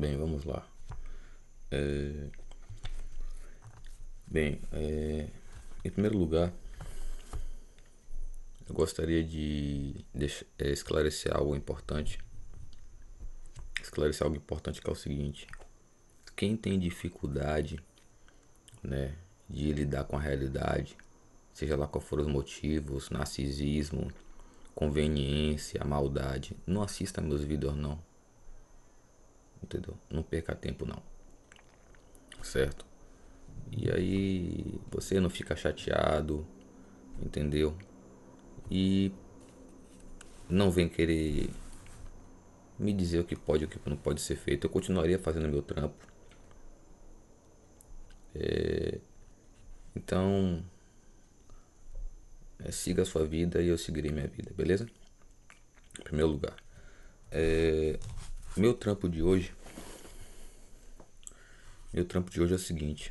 Bem, vamos lá. É... Bem, é... em primeiro lugar, eu gostaria de deixar, é, esclarecer algo importante. Esclarecer algo importante que é o seguinte: quem tem dificuldade, né, de lidar com a realidade, seja lá qual for os motivos, narcisismo, conveniência, maldade, não assista meus vídeos não. Entendeu? Não perca tempo não. Certo? E aí você não fica chateado, entendeu? E não vem querer me dizer o que pode e o que não pode ser feito. Eu continuaria fazendo meu trampo. É... Então, é, siga a sua vida e eu seguirei minha vida, beleza? Em primeiro lugar. É, meu trampo de hoje. Meu trampo de hoje é o seguinte.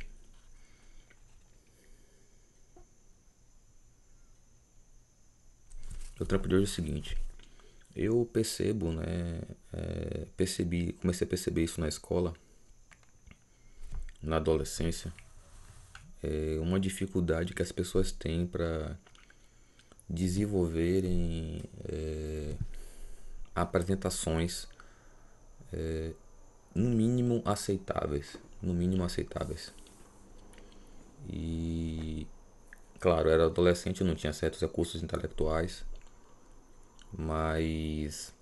Meu trampo de hoje é o seguinte. Eu percebo, né? É, percebi, comecei a perceber isso na escola, na adolescência. É uma dificuldade que as pessoas têm para desenvolverem é, apresentações é, no mínimo aceitáveis, no mínimo aceitáveis. E claro, era adolescente, não tinha certos recursos intelectuais, mas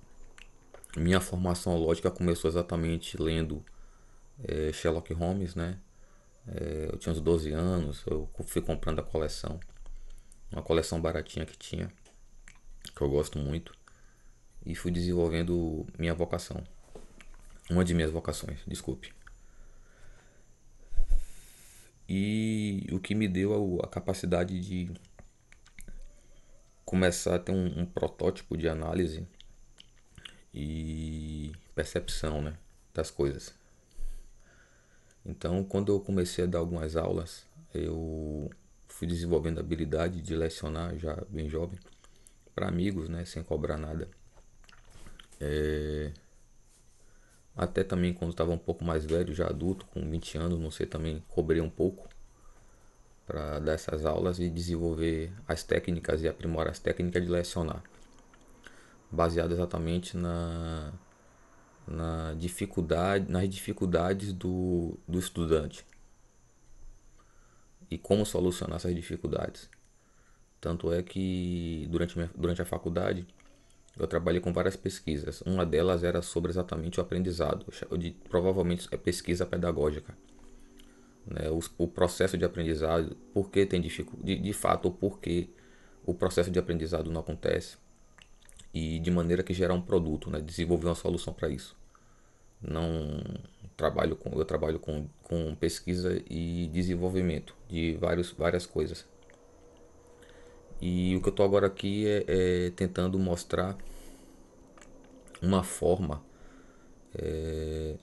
minha formação lógica começou exatamente lendo é, Sherlock Holmes, né? É, eu tinha uns 12 anos, eu fui comprando a coleção uma coleção baratinha que tinha, que eu gosto muito, e fui desenvolvendo minha vocação. Uma de minhas vocações, desculpe. E o que me deu a, capacidade de começar a ter um, um protótipo de análise e percepção né, das coisas. Então, quando eu comecei a dar algumas aulas, eu fui desenvolvendo a habilidade de lecionar já bem jovem para amigos, né, sem cobrar nada. É... Até também quando estava um pouco mais velho, já adulto, com 20 anos, não sei, também cobrei um pouco para dar essas aulas e desenvolver as técnicas e aprimorar as técnicas de lecionar, baseado exatamente na, na dificuldade, nas dificuldades do, do estudante e como solucionar essas dificuldades. Tanto é que durante, minha, durante a faculdade eu trabalhei com várias pesquisas. Uma delas era sobre exatamente o aprendizado, de, provavelmente é pesquisa pedagógica. Né? O, o, processo de aprendizado, por que tem dificuldade, de, fato, por que o processo de aprendizado não acontece e de maneira que gerar um produto, né? desenvolver uma solução para isso. Não trabalho com, eu trabalho com, com pesquisa e desenvolvimento de vários, várias coisas. E o que eu estou agora aqui é, é, tentando mostrar uma forma é,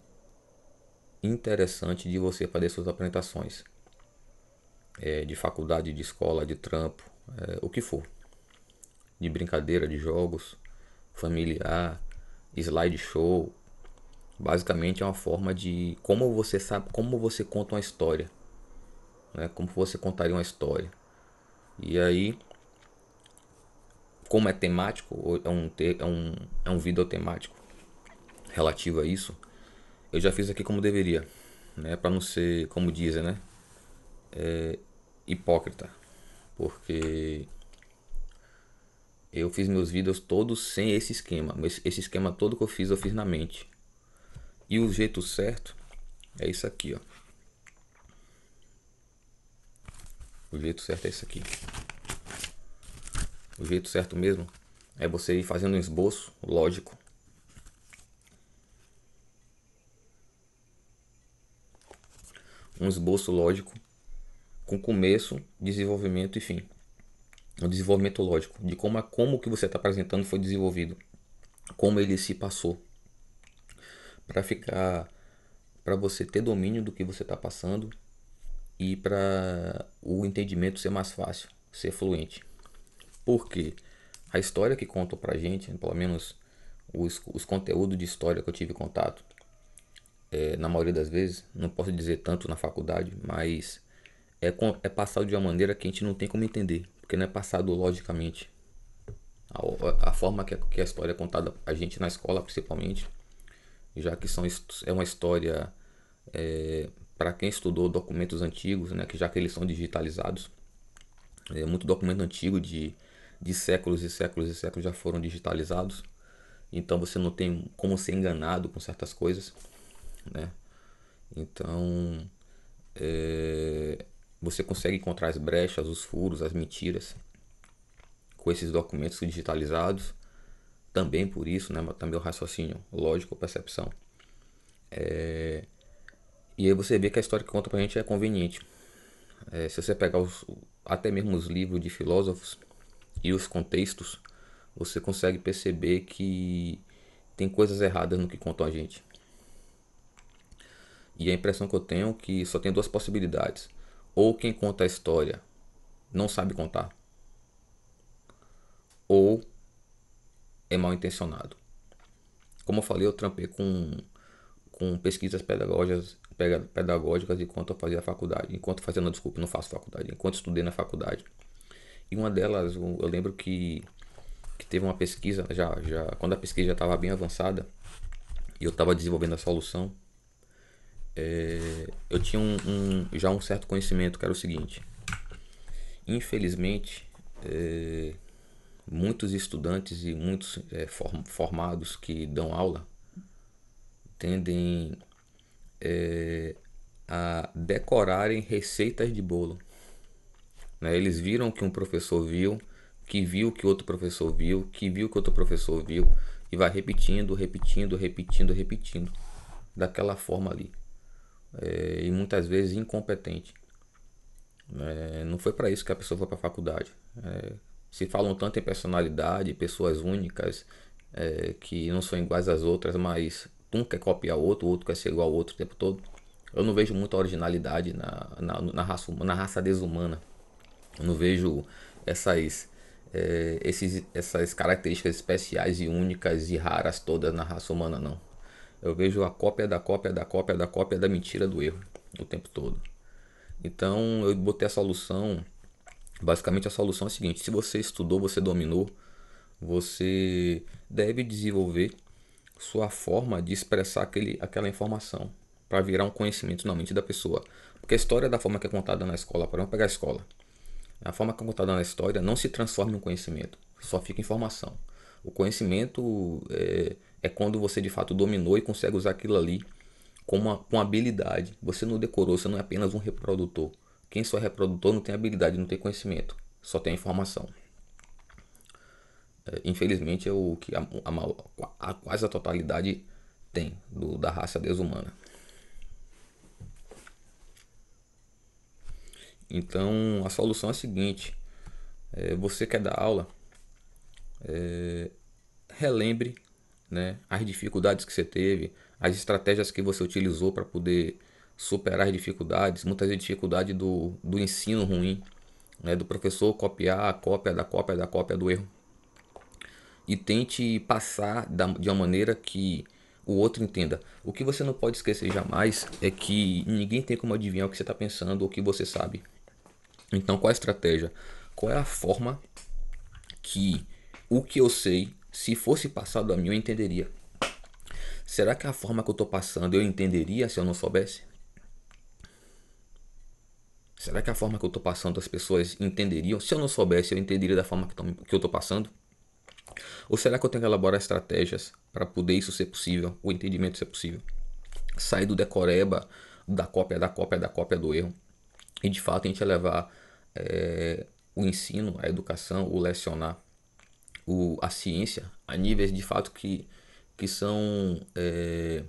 interessante de você fazer suas apresentações. É, de faculdade, de escola, de trampo, é, o que for. De brincadeira, de jogos, familiar, slide show, Basicamente é uma forma de como você sabe, como você conta uma história, né? Como você contaria uma história. E aí, como é temático, é um é um é um vídeo temático relativo a isso, eu já fiz aqui como deveria, né? Para não ser, como dizem, né? É, hipócrita, porque eu fiz meus vídeos todos sem esse esquema. Esse esquema todo que eu fiz, eu fiz na mente. E o jeito certo é isso aqui, ó. O jeito certo é isso aqui. O jeito certo mesmo é você ir fazendo um esboço lógico. Um esboço lógico com começo, desenvolvimento e fim. Um desenvolvimento lógico de como, como o que você está apresentando foi desenvolvido, como ele se passou para ficar para você ter domínio do que você está passando e para o entendimento ser mais fácil, ser fluente. Porque a história que contam para gente, pelo menos os, os conteúdos de história que eu tive contato, é, na maioria das vezes, não posso dizer tanto na faculdade, mas é, é passado de uma maneira que a gente não tem como entender, porque não é passado logicamente. A, a forma que a, que a história é contada a gente na escola, principalmente, já que são, é uma história é, para quem estudou documentos antigos, né, que já que eles são digitalizados, é, muito documento antigo de, de séculos e séculos e séculos já foram digitalizados. Então você não tem como ser enganado com certas coisas, né? Então é, você consegue encontrar as brechas, os furos, as mentiras com esses documentos digitalizados. Também por isso, né? Também o raciocínio lógico, percepção. É, e aí você vê que a história que conta pra gente é conveniente. É, se você pegar os, até mesmo os livros de filósofos e os contextos, você consegue perceber que tem coisas erradas no que contam a gente. E a impressão que eu tenho é que só tem duas possibilidades. Ou quem conta a história não sabe contar, ou é mal intencionado. Como eu falei, eu trampei com, com pesquisas pedagógicas, pedagógicas enquanto eu fazia faculdade. Enquanto fazia, não, desculpa, não faço faculdade. Enquanto estudei na faculdade. E uma delas, eu lembro que, que teve uma pesquisa, já, já quando a pesquisa já estava bem avançada, e eu estava desenvolvendo a solução, é, eu tinha um, um, já um certo conhecimento que era o seguinte. Infelizmente, é, muitos estudantes e muitos é, formados que dão aula tendem é, a decorarem receitas de bolo. Né? Eles viram que um professor viu, que viu que outro professor viu, que viu que outro professor viu, e vai repetindo, repetindo, repetindo, repetindo, daquela forma ali. É, e muitas vezes incompetente. É, não foi para isso que a pessoa foi para a faculdade. É, se falam tanto em personalidade, pessoas únicas, é, que não são iguais às outras, mas um quer copiar o outro, o outro quer ser igual ao outro o tempo todo. Eu não vejo muita originalidade na, na, na, raça, na raça desumana. Eu não vejo essas, é, esses, essas características especiais e únicas e raras todas na raça humana, não. Eu vejo a cópia da cópia da cópia da cópia da mentira do erro o tempo todo. Então eu botei a solução. Basicamente a solução é a seguinte: se você estudou, você dominou, você deve desenvolver sua forma de expressar aquele, aquela informação para virar um conhecimento na mente da pessoa. Porque a história da forma que é contada na escola, para não pegar a escola, a forma que é contada na história não se transforma em um conhecimento, só fica informação. O conhecimento é, é quando você de fato dominou e consegue usar aquilo ali com uma, com habilidade. Você não decorou, você não é apenas um reprodutor. Quem só é reprodutor não tem habilidade, não tem conhecimento, só tem informação. É, infelizmente é o que a, a, a, quase a totalidade tem do, da raça desumana. Então a solução é a seguinte: é, você quer dar aula, é, relembre né, as dificuldades que você teve, as estratégias que você utilizou para poder superar as dificuldades, muitas vezes dificuldade do, do ensino ruim, né, do professor copiar a cópia da cópia da cópia do erro e tente passar da, de uma maneira que o outro entenda. O que você não pode esquecer jamais é que ninguém tem como adivinhar o que você está pensando ou o que você sabe. Então, qual a estratégia? Qual é a forma que o que eu sei, se fosse passado a mim, eu entenderia? Será que a forma que eu estou passando eu entenderia se eu não soubesse? Será que a forma que eu estou passando as pessoas entenderiam? Se eu não soubesse, eu entenderia da forma que eu estou passando? Ou será que eu tenho que elaborar estratégias para poder isso ser possível, o entendimento ser possível? Sair do decoreba, da cópia, da cópia, da cópia do erro. E de fato a gente levar é, o ensino, a educação, o lecionar, o, a ciência a níveis de fato que, que são é,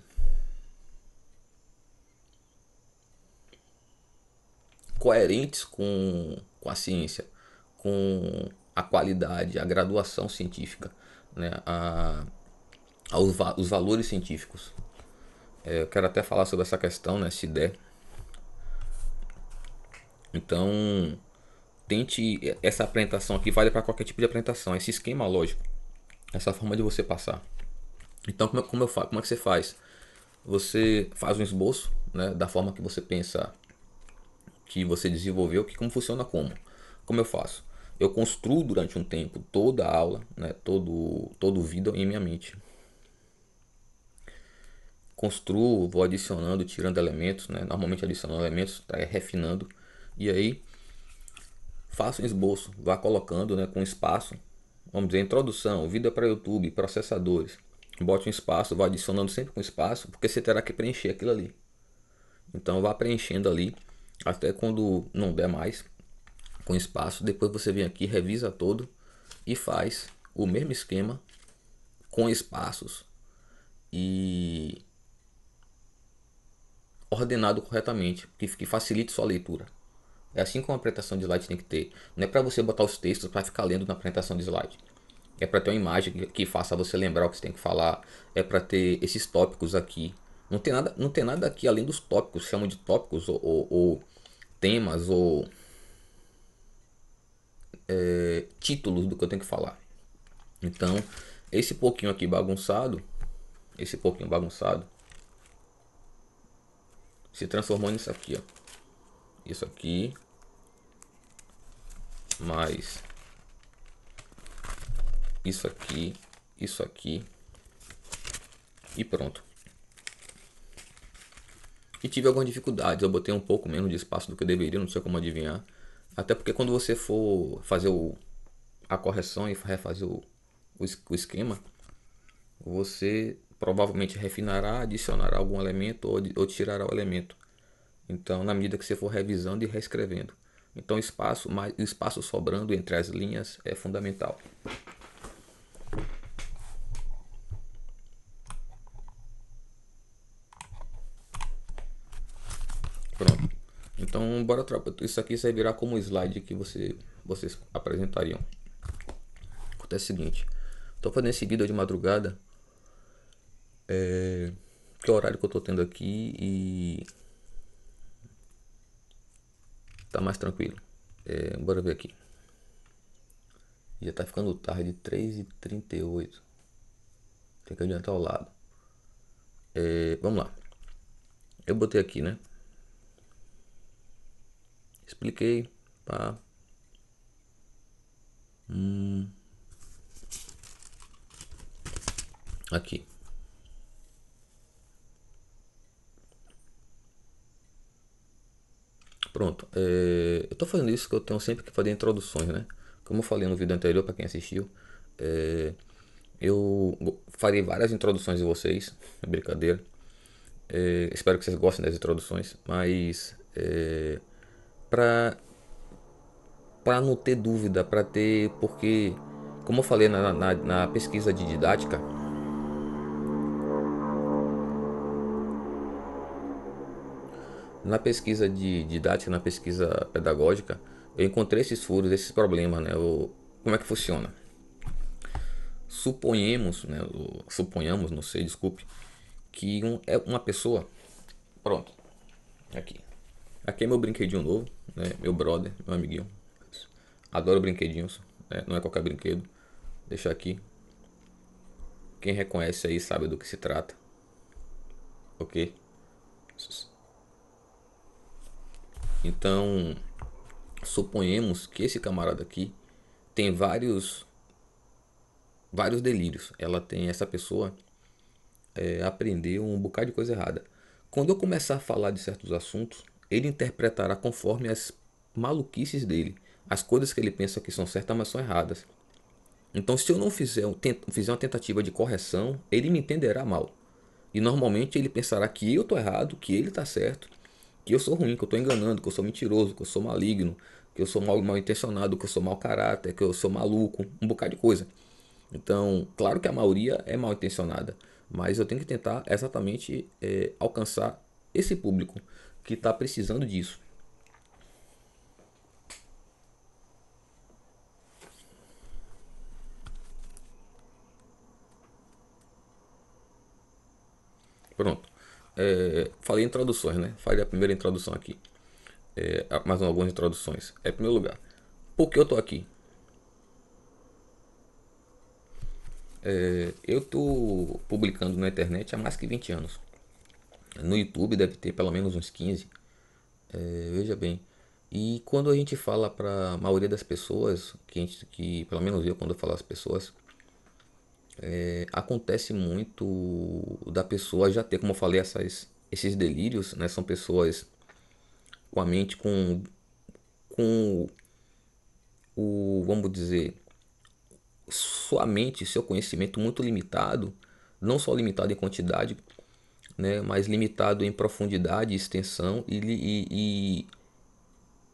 coerentes com, com a ciência, com a qualidade, a graduação científica, né, a, aos, os valores científicos. É, eu quero até falar sobre essa questão, né, se der. Então, tente essa apresentação aqui vale para qualquer tipo de apresentação, esse esquema lógico, essa forma de você passar. Então, como, como eu como é que você faz? você faz um esboço né, da forma que você pensa que você desenvolveu, que como funciona como. Como eu faço? Eu construo durante um tempo toda a aula, né, todo, todo o vídeo em minha mente. Construo, vou adicionando, tirando elementos, né, normalmente adicionando elementos, tá, refinando. E aí faço um esboço, vá colocando né, com espaço. Vamos dizer, introdução, vídeo para YouTube, processadores. Bote um espaço, vá adicionando sempre com espaço, porque você terá que preencher aquilo ali. Então vá preenchendo ali até quando não der mais com espaço. Depois você vem aqui, revisa todo e faz o mesmo esquema com espaços e ordenado corretamente, que, que facilite sua leitura. É assim como a apresentação de slide tem que ter. Não é para você botar os textos para ficar lendo na apresentação de slide. É para ter uma imagem que, que, faça você lembrar o que você tem que falar. É para ter esses tópicos aqui. Não tem nada, não tem nada aqui além dos tópicos, chamam de tópicos ou, ou, ou temas ou é, títulos do que eu tenho que falar. Então, esse pouquinho aqui bagunçado, esse pouquinho bagunçado, se transformou nisso aqui, ó. Isso aqui, mais isso aqui, isso aqui e pronto. E tive algumas dificuldades, eu botei um pouco menos de espaço do que eu deveria, não sei como adivinhar. Até porque quando você for fazer o, a correção e refazer o, o, o esquema, você provavelmente refinará, adicionará algum elemento ou, ou tirará o elemento. Então, na medida que você for revisando e reescrevendo. Então, espaço, mais, espaço sobrando entre as linhas é fundamental. Pronto. Então, bora isso aqui servirá como slide que você, vocês apresentariam. Acontece o seguinte, estou fazendo esse vídeo de madrugada, é, que é horário que eu estou tendo aqui e tá mais tranquilo. É, bora ver aqui. Já tá ficando tarde, 3h38. Tem que adiantar o lado. É, vamos lá. Eu botei aqui, né? Expliquei. Pá. Hum. Aqui. Pronto. É, eu estou fazendo isso que eu tenho sempre que fazer introduções, né? Como eu falei no vídeo anterior, para quem assistiu, é, eu farei várias introduções de vocês. É brincadeira. É, espero que vocês gostem das introduções, mas é, para para não ter dúvida, para ter porque como eu falei na, na, na pesquisa de didática na pesquisa de didática, na pesquisa pedagógica, eu encontrei esses furos, esses problemas, né? O, como é que funciona? Suponhamos, né? O, suponhamos, não sei, desculpe, que um, é uma pessoa. Pronto, aqui. Aqui é meu brinquedinho novo, né? Meu brother, meu amiguinho. Adoro brinquedinhos, né? não é qualquer brinquedo. Deixa aqui. Quem reconhece aí sabe do que se trata. Ok? Então, suponhamos que esse camarada aqui tem vários vários delírios. Ela tem essa pessoa é, aprendeu um bocado de coisa errada. Quando eu começar a falar de certos assuntos, ele interpretará conforme as maluquices dele, as coisas que ele pensa que são certas, mas são erradas. Então, se eu não fizer, fizer uma tentativa de correção, ele me entenderá mal. E normalmente ele pensará que eu estou errado, que ele está certo, que eu sou ruim, que eu estou enganando, que eu sou mentiroso, que eu sou maligno, que eu sou mal, mal intencionado, que eu sou mau caráter, que eu sou maluco, um bocado de coisa. Então, claro que a maioria é mal intencionada, mas eu tenho que tentar exatamente é, alcançar esse público que está precisando disso. Pronto. É, falei introduções, né? Falei a primeira introdução aqui. É, mais algumas introduções. É, em primeiro lugar, por que eu tô aqui? É, eu tô publicando na internet há mais que 20 anos. No YouTube deve ter pelo menos uns 15. É, veja bem. E quando a gente fala para a maioria das pessoas, que, gente, que pelo menos eu quando eu falo às pessoas, é, acontece muito da pessoa já ter, como eu falei, essas, esses delírios, né? São pessoas com a mente com, com o, vamos dizer, sua mente, seu conhecimento muito limitado, não só limitado em quantidade, né, mas limitado em profundidade, extensão e, e, e,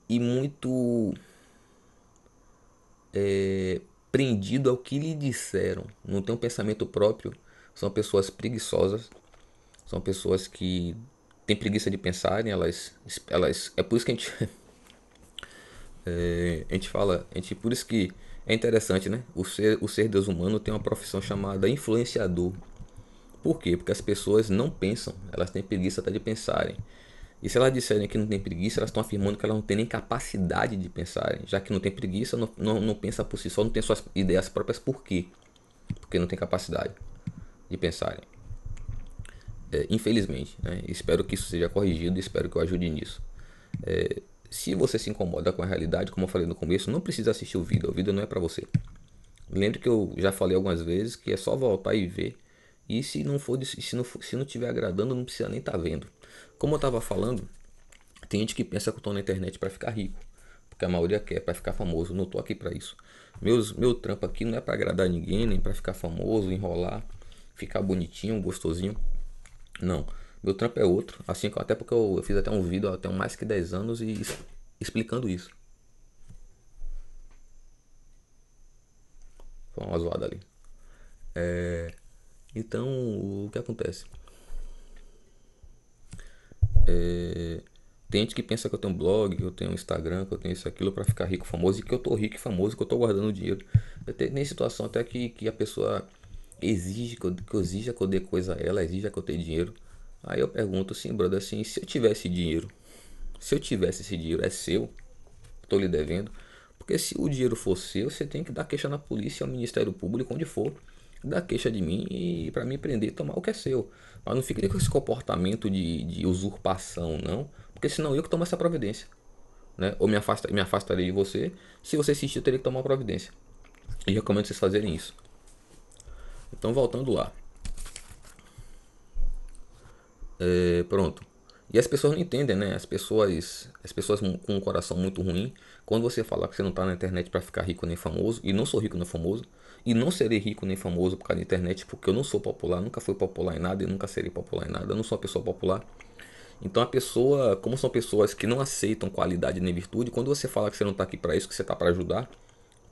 e muito é, prendido ao que lhe disseram, não tem um pensamento próprio, são pessoas preguiçosas, são pessoas que têm preguiça de pensarem, elas, elas é por isso que a gente é, a gente fala, a gente por isso que é interessante, né? O ser, o ser Deus humano tem uma profissão chamada influenciador. Por quê? Porque as pessoas não pensam, elas têm preguiça até de pensarem. E se elas disserem que não tem preguiça, elas estão afirmando que elas não têm nem capacidade de pensarem. Já que não tem preguiça, não, não, não pensa por si só, não tem suas ideias próprias. Por quê? Porque não tem capacidade de pensarem. É, infelizmente, né? espero que isso seja corrigido, espero que eu ajude nisso. É, se você se incomoda com a realidade, como eu falei no começo, não precisa assistir o vídeo, o vídeo não é para você. Lembre que eu já falei algumas vezes que é só voltar e ver. E se não for, se não, se não tiver agradando, não precisa nem estar tá vendo. Como eu estava falando, tem gente que pensa que eu estou na internet para ficar rico. Porque a maioria quer para ficar famoso. Não estou aqui para isso. Meus, meu trampo aqui não é para agradar ninguém, nem para ficar famoso, enrolar, ficar bonitinho, gostosinho. Não. Meu trampo é outro. Assim, até porque eu, fiz até um vídeo há mais que 10 anos e explicando isso. Foi uma zoada ali. É, então, o que acontece? É, tem gente que pensa que eu tenho um blog, que eu tenho um Instagram, que eu tenho isso aquilo para ficar rico, famoso e que eu tô rico e famoso, que eu tô guardando dinheiro. Nem situação até que, que a pessoa exige que eu, que eu exija que eu dê coisa a ela, exija que eu tenha dinheiro. Aí eu pergunto assim, brother, assim, se eu tivesse dinheiro, se eu tivesse esse dinheiro, é seu, tô lhe devendo. Porque se o dinheiro for seu, você tem que dar queixa na polícia, ao Ministério Público, onde for dar queixa de mim e para me prender tomar o que é seu. Mas não fique com esse comportamento de, de usurpação, não. Porque senão eu que tomo essa providência. Né? Ou me, afasta, me afastarei de você. Se você insistir, eu teria que tomar providência. E recomendo vocês fazerem isso. Então, voltando lá. É, pronto. E as pessoas não entendem, né? As pessoas, as pessoas com um coração muito ruim, quando você fala que você não está na internet para ficar rico nem famoso, e não sou rico nem famoso, e não serei rico nem famoso por causa da internet, porque eu não sou popular, nunca fui popular em nada e nunca serei popular em nada. Eu não sou uma pessoa popular. Então a pessoa, como são pessoas que não aceitam qualidade nem virtude, quando você fala que você não está aqui para isso, que você está para ajudar,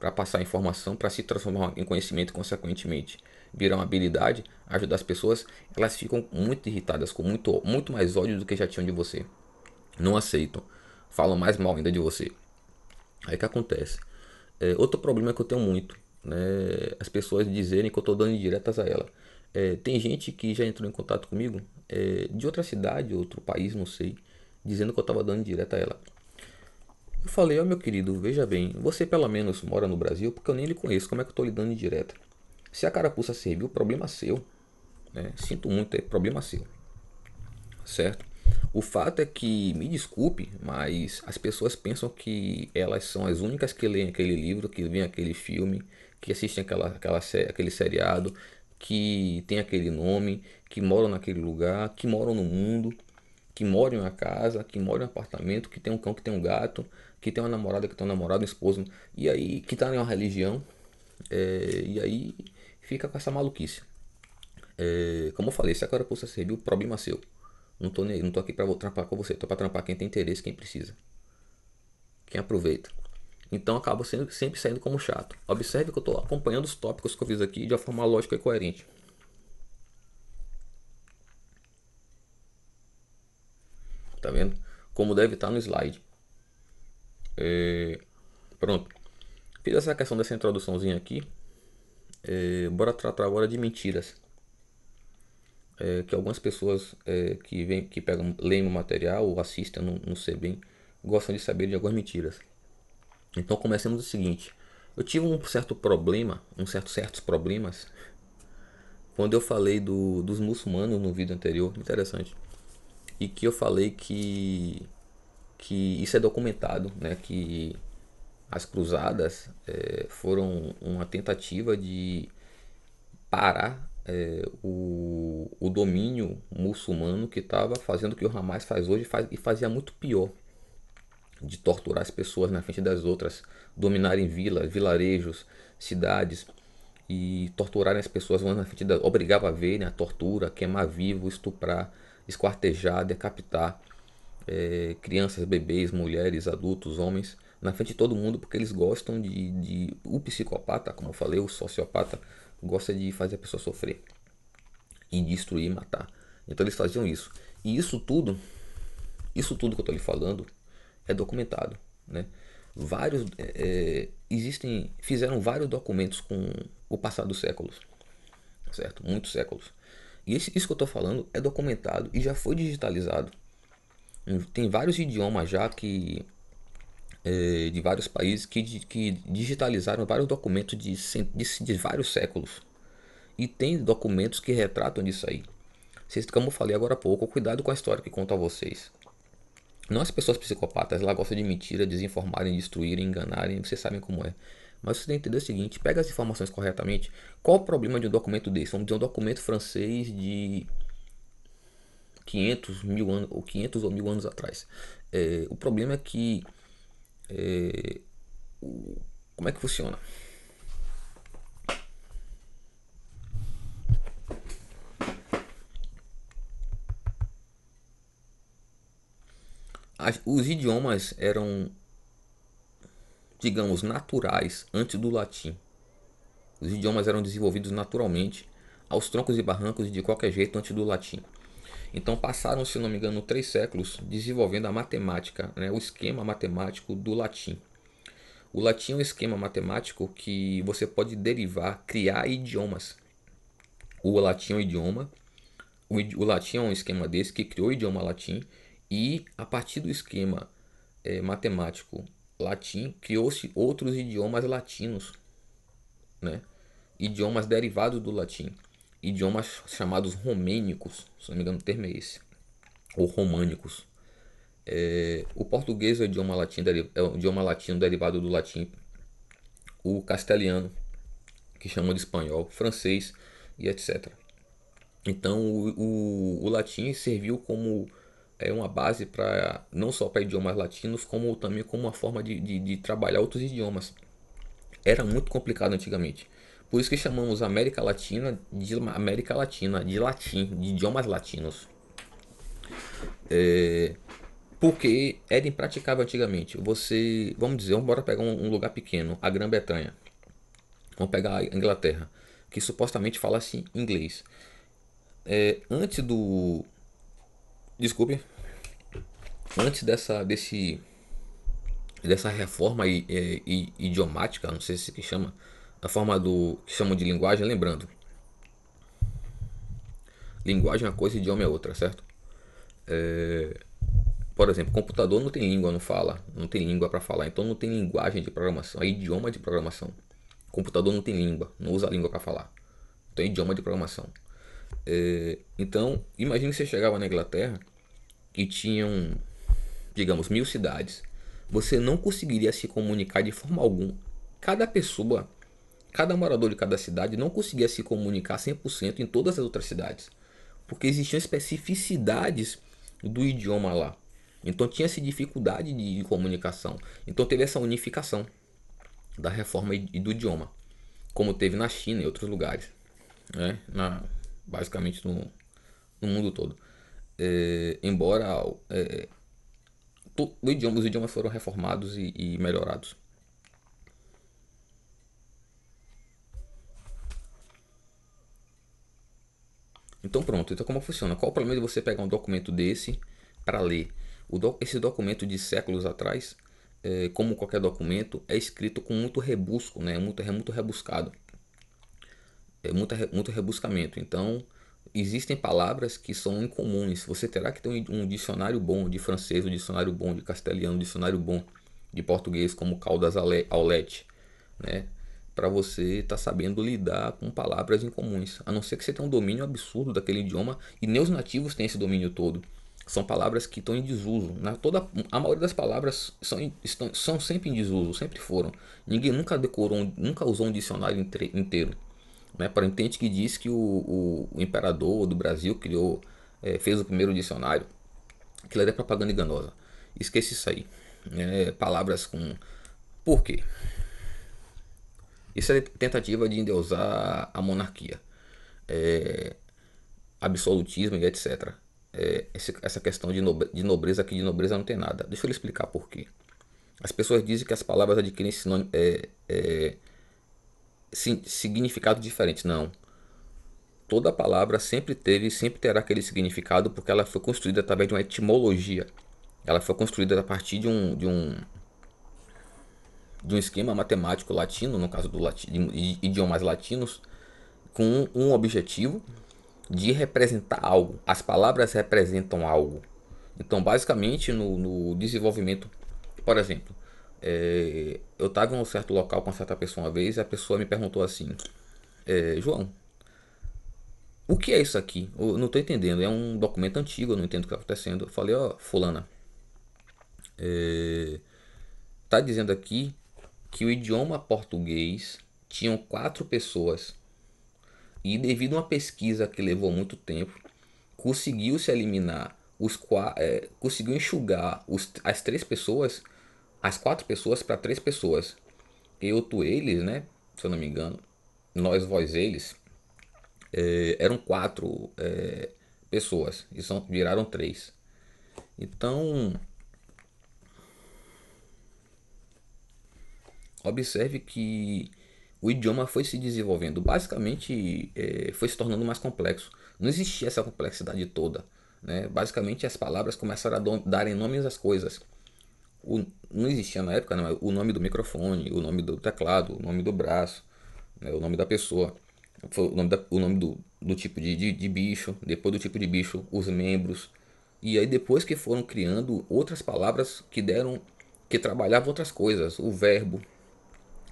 para passar informação, para se transformar em conhecimento e consequentemente virar uma habilidade, ajudar as pessoas, elas ficam muito irritadas, com muito, muito mais ódio do que já tinham de você. Não aceitam, falam mais mal ainda de você. Aí que acontece. É, outro problema que eu tenho muito né, as pessoas dizerem que eu estou dando indiretas a ela. É, tem gente que já entrou em contato comigo é, de outra cidade, outro país, não sei, dizendo que eu estava dando indireta a ela. Eu falei, ó oh, meu querido, veja bem, você pelo menos mora no Brasil porque eu nem lhe conheço, como é que eu estou lhe dando indireta? Se a carapuça serviu, problema seu. Né? Sinto muito, é problema seu. Certo? O fato é que, me desculpe, mas as pessoas pensam que elas são as únicas que leem aquele livro, que veem aquele filme, que assistem aquela, aquela, aquele seriado, que tem aquele nome, que moram naquele lugar, que moram no mundo, que moram em uma casa, que moram em um apartamento, que tem um cão, que tem um gato, que tem uma namorada, que tem um namorado, um esposo, e aí que está em uma religião, é, e aí fica com essa maluquice. É, como eu falei, se a carapuça serviu, problema seu. Não tô, não tô aqui para trampar com você, tô para trampar quem tem interesse, quem precisa. Quem aproveita. Então acaba sendo, sempre saindo como chato. Observe que eu estou acompanhando os tópicos que eu fiz aqui de uma forma lógica e coerente. Tá vendo? Como deve estar no slide. É... Pronto. Fiz essa questão dessa introduçãozinha aqui. É... Bora tratar agora de mentiras. É... que algumas pessoas é... que, vem, que pegam, leem o material ou assistem, não, não sei bem, gostam de saber de algumas mentiras. Então comecemos o seguinte. Eu tive um certo problema, um certo certos problemas, quando eu falei do, dos muçulmanos no vídeo anterior. Interessante. e que eu falei que que isso é documentado, né? Que as cruzadas é, foram uma tentativa de parar é, o, o domínio muçulmano que estava fazendo o que o Hamas faz hoje faz, e fazia muito pior de torturar as pessoas na frente das outras, dominarem vilas, vilarejos, cidades e torturarem as pessoas na frente da, obrigava a verem a tortura, queimar vivo, estuprar, esquartejar, decapitar é, crianças, bebês, mulheres, adultos, homens na frente de todo mundo porque eles gostam de, de o psicopata, como eu falei, o sociopata gosta de fazer a pessoa sofrer e destruir, matar. Então eles faziam isso. E isso tudo, isso tudo que eu estou lhe falando é documentado, né? Vários é, é, existem, fizeram vários documentos com o passar dos séculos, certo? Muitos séculos. E isso que eu estou falando é documentado e já foi digitalizado. Tem vários idiomas já que é, de vários países que, que digitalizaram vários documentos de, de, de, vários séculos. E tem documentos que retratam disso aí. Como eu falei agora há pouco, cuidado com a história que conto a vocês. Não as pessoas psicopatas, elas gostam de mentira, desinformarem, destruírem, enganarem, vocês sabem como é. Mas você tem que entender o seguinte, pega as informações corretamente. Qual o problema de um documento desse? Vamos dizer um documento francês de 500 mil anos, ou 500 ou mil anos atrás. É, o problema é que é, o, como é que funciona? As, os idiomas eram, digamos, naturais antes do latim. Os idiomas eram desenvolvidos naturalmente, aos troncos e barrancos e de qualquer jeito antes do latim. Então passaram, se não me engano, três séculos desenvolvendo a matemática, né, o esquema matemático do latim. O latim é um esquema matemático que você pode derivar, criar idiomas. O latim é um idioma, o, o latim é um esquema desse que criou o idioma latim e a partir do esquema é, matemático latim criou-se outros idiomas latinos, né? idiomas derivados do latim idiomas chamados romênicos, se não me engano o termo é esse, ou românicos. É, o português é o idioma latino, é o idioma latino derivado do latim, o castelhano, que chamam de espanhol, francês e etc. Então o, o, o latim serviu como é uma base para não só para idiomas latinos, como também como uma forma de, de, de trabalhar outros idiomas. Era muito complicado antigamente. Por isso que chamamos América Latina de América Latina, de latim, de idiomas latinos. É, porque era impraticável antigamente. Você, vamos dizer, vamos bora pegar um, um lugar pequeno, a Grã-Bretanha. Vamos pegar a Inglaterra, que supostamente fala assim inglês. É, antes do, desculpe, antes dessa, desse, dessa reforma i, i, idiomática, não sei se se chama, a forma do que chamam de linguagem, lembrando. Linguagem é uma coisa, idioma é outra, certo? É, por exemplo, computador não tem língua, não fala, não tem língua para falar, então não tem linguagem de programação, é idioma de programação. Computador não tem língua, não usa língua para falar, então é idioma de programação. É, então, imagine que você chegava na Inglaterra e tinham, digamos, mil cidades. Você não conseguiria se comunicar de forma alguma. Cada pessoa cada morador de cada cidade não conseguia se comunicar 100% em todas as outras cidades, porque existiam especificidades do idioma lá. Então tinha essa dificuldade de comunicação. Então teve essa unificação da reforma e do idioma, como teve na China e outros lugares, né? na, basicamente no, no mundo todo. É, embora é, to, idioma, os idiomas foram reformados e, e melhorados. Então pronto, então como funciona? Qual o problema de você pegar um documento desse para ler? Esse documento de séculos atrás, é, como qualquer documento, é escrito com muito rebusco, né? muito, é muito rebuscado. É muito, rebuscamento. Então, existem palavras que são incomuns. Você terá que ter um, um dicionário bom de francês, um dicionário bom de castelhano, um dicionário bom de português, como Caldas Aulete, né? para você estar tá sabendo lidar com palavras incomuns. A não ser que você tenha um domínio absurdo daquele idioma e nem os nativos têm esse domínio todo. são palavras que estão em desuso. Né? Toda, a maioria das palavras são, estão, são sempre em desuso, sempre foram. Ninguém nunca decorou, nunca usou um dicionário inteiro. Né? Para entende que diz que o, o, o, imperador do Brasil criou, é, fez o primeiro dicionário. Aquilo é propaganda enganosa. Esqueça isso aí. É, palavras com. Por quê? Isso é tentativa de endeusar a monarquia. É, absolutismo e etc é, essa questão de, nobre, de nobreza aqui de nobreza não tem nada. Deixa eu lhe explicar por quê. As pessoas dizem que as palavras adquirem sinônimo, é, significado diferente. Não. Toda palavra sempre teve e sempre terá aquele significado porque ela foi construída através de uma etimologia. Ela foi construída a partir de um, de um, de um esquema matemático latino, no caso do lati, de idiomas latinos, com um objetivo de representar algo. As palavras representam algo. Então, basicamente, no, no desenvolvimento, por exemplo, é, eu estava em um certo local com uma certa pessoa uma vez e a pessoa me perguntou assim: é, João, o que é isso aqui? Eu não estou entendendo. É um documento antigo, eu não entendo o que está acontecendo. Eu falei: Ó, oh, Fulana, é, tá dizendo aqui que o idioma português tinham quatro pessoas e devido a uma pesquisa que levou muito tempo, conseguiu se eliminar os é, conseguiu enxugar os, as três pessoas, as quatro pessoas para três pessoas. Eu, tu, eles, né? Se eu não me engano, nós, vós, eles, é, eram quatro é, pessoas e são, viraram três. Então, observe que o idioma foi se desenvolvendo. Basicamente, é, foi se tornando mais complexo. Não existia essa complexidade toda. Né? Basicamente, as palavras começaram a darem nomes às coisas. O, não existia na época não, o nome do microfone, o nome do teclado, o nome do braço, né? o nome da pessoa, o nome, da, o nome do, do tipo de, de, de bicho, depois do tipo de bicho, os membros. E aí depois que foram criando outras palavras que deram, que trabalhavam outras coisas, o verbo,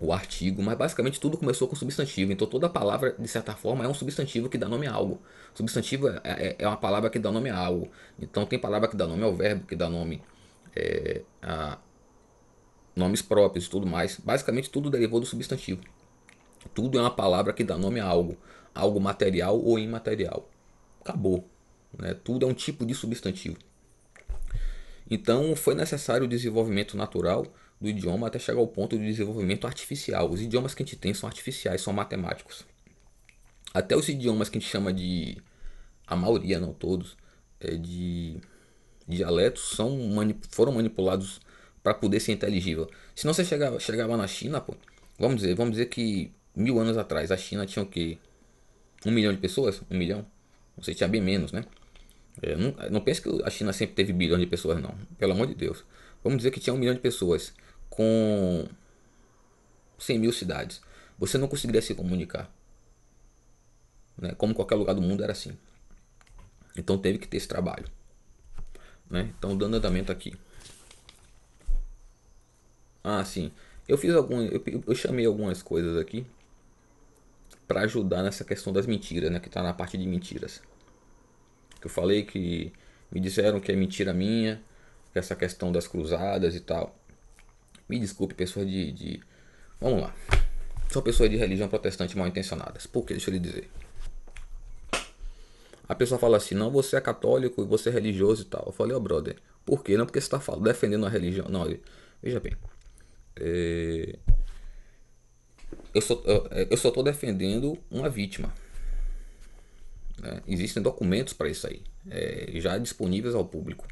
o artigo, mas basicamente tudo começou com substantivo. Então toda palavra, de certa forma, é um substantivo que dá nome a algo. Substantivo é, é, é uma palavra que dá nome a algo. Então tem palavra que dá nome ao verbo, que dá nome é, a nomes próprios e tudo mais. Basicamente tudo derivou do substantivo. Tudo é uma palavra que dá nome a algo. Algo material ou imaterial. Acabou. Né? Tudo é um tipo de substantivo. Então foi necessário o desenvolvimento natural do idioma até chegar ao ponto de desenvolvimento artificial. Os idiomas que a gente tem são artificiais, são matemáticos. Até os idiomas que a gente chama de. A maioria, não todos, é de dialetos são manip, foram manipulados para poder ser inteligível. Se não você chegava, chegava na China, pô, vamos dizer, vamos dizer que mil anos atrás a China tinha o quê? Um milhão de pessoas? Um milhão? Sei, tinha bem menos, né? É, não, não pense que a China sempre teve bilhões de pessoas, não. Pelo amor de Deus. Vamos dizer que tinha um milhão de pessoas com 100 mil cidades, você não conseguiria se comunicar. Né? Como qualquer lugar do mundo era assim. Então teve que ter esse trabalho. Né? Então dando andamento aqui. Ah, sim. Eu fiz algum, eu, eu chamei algumas coisas aqui para ajudar nessa questão das mentiras, né? Que tá na parte de mentiras. Que eu falei que me disseram que é mentira minha, que essa questão das cruzadas e tal. Me desculpe, pessoas de, de. Vamos lá. São pessoas de religião protestante mal intencionadas. Por que? Deixa eu lhe dizer. A pessoa fala assim: não, você é católico e você é religioso e tal. Eu falei, ó, oh, brother, por quê? Não porque você está falando, defendendo a religião. Não, veja bem. É... Eu, só, eu só estou defendendo uma vítima. Né? Existem documentos para isso aí, é, já disponíveis ao público.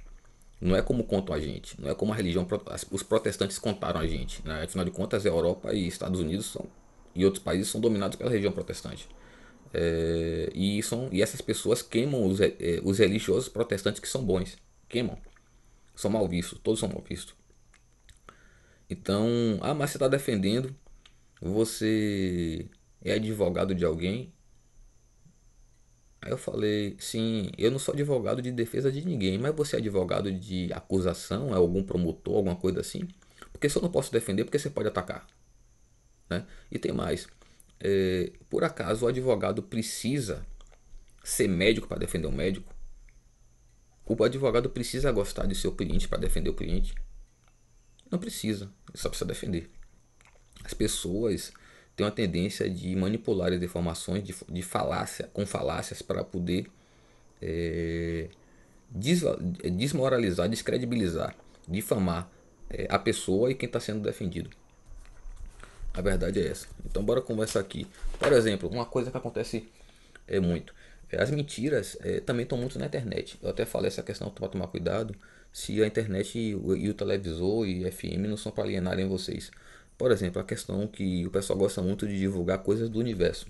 Não é como contam a gente, não é como a religião, os protestantes contaram a gente. Né? Afinal de contas, a Europa e Estados Unidos são, e outros países são dominados pela religião protestante. É, e, são, e essas pessoas queimam os, é, os religiosos protestantes que são bons. Queimam. São mal vistos, todos são mal vistos. Então, ah, mas você está defendendo, você é advogado de alguém, Aí eu falei, sim, eu não sou advogado de defesa de ninguém, mas você é advogado de acusação, é algum promotor, alguma coisa assim? Porque se eu não posso defender, porque você pode atacar? Né? E tem mais. É, por acaso o advogado precisa ser médico para defender um médico? O advogado precisa gostar de seu cliente para defender o cliente? Não precisa, ele só precisa defender. As pessoas têm uma tendência de manipular as informações, de, de falácia, com falácias para poder é, desmoralizar, descredibilizar, difamar é, a pessoa e quem está sendo defendido. A verdade é essa. Então bora conversar aqui. Por exemplo, uma coisa que acontece é muito. É, as mentiras é, também estão muito na internet. Eu até falei essa questão para tomar cuidado se a internet e o, e o televisor e FM não são para alienarem vocês. Por exemplo, a questão que o pessoal gosta muito de divulgar coisas do universo.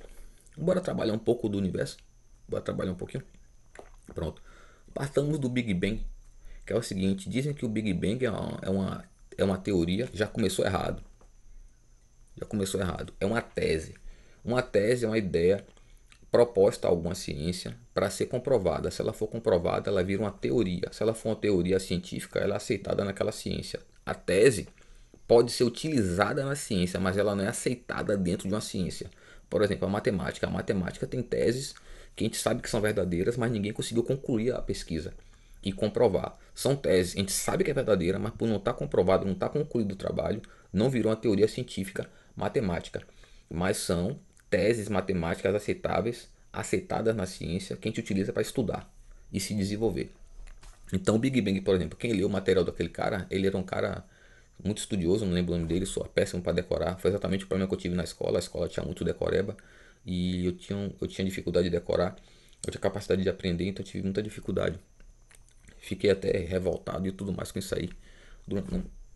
Bora trabalhar um pouco do universo? Bora trabalhar um pouquinho? Pronto. Partamos do Big Bang, que é o seguinte: dizem que o Big Bang é uma, é uma, é uma teoria, já começou errado. Já começou errado. É uma tese. Uma tese é uma ideia proposta a alguma ciência para ser comprovada. Se ela for comprovada, ela vira uma teoria. Se ela for uma teoria científica, ela é aceitada naquela ciência. A tese pode ser utilizada na ciência, mas ela não é aceitada dentro de uma ciência. Por exemplo, a matemática. A matemática tem teses que a gente sabe que são verdadeiras, mas ninguém conseguiu concluir a pesquisa e comprovar. São teses, a gente sabe que é verdadeira, mas por não estar tá comprovado, não estar tá concluído o trabalho, não virou uma teoria científica matemática. Mas são teses matemáticas aceitáveis, aceitadas na ciência, que a gente utiliza para estudar e se desenvolver. Então, o Big Bang, por exemplo, quem leu o material daquele cara, ele era um cara muito estudioso, não lembro o nome dele, sou péssimo para decorar. Foi exatamente o problema que eu tive na escola. A escola tinha muito decoreba e eu tinha, eu tinha dificuldade de decorar, eu tinha capacidade de aprender, então eu tive muita dificuldade. Fiquei até revoltado e tudo mais com isso aí. Não,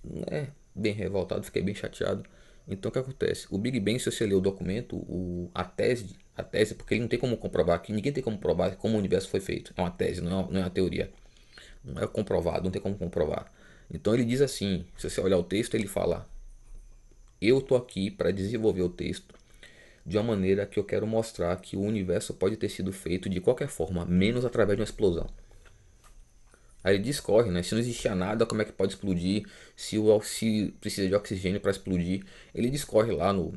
não é bem revoltado, fiquei bem chateado. Então o que acontece? O Big Bang, se você ler o documento, o, a tese, a tese, porque ele não tem como comprovar que ninguém tem como provar como o universo foi feito. É uma tese, não é uma, não é uma teoria. Não é comprovado, não tem como comprovar. Então ele diz assim: se você olhar o texto, ele fala: Eu tô aqui para desenvolver o texto de uma maneira que eu quero mostrar que o universo pode ter sido feito de qualquer forma, menos através de uma explosão. Aí ele discorre, né? Se não existia nada, como é que pode explodir? Se o se precisa de oxigênio para explodir, ele discorre lá no,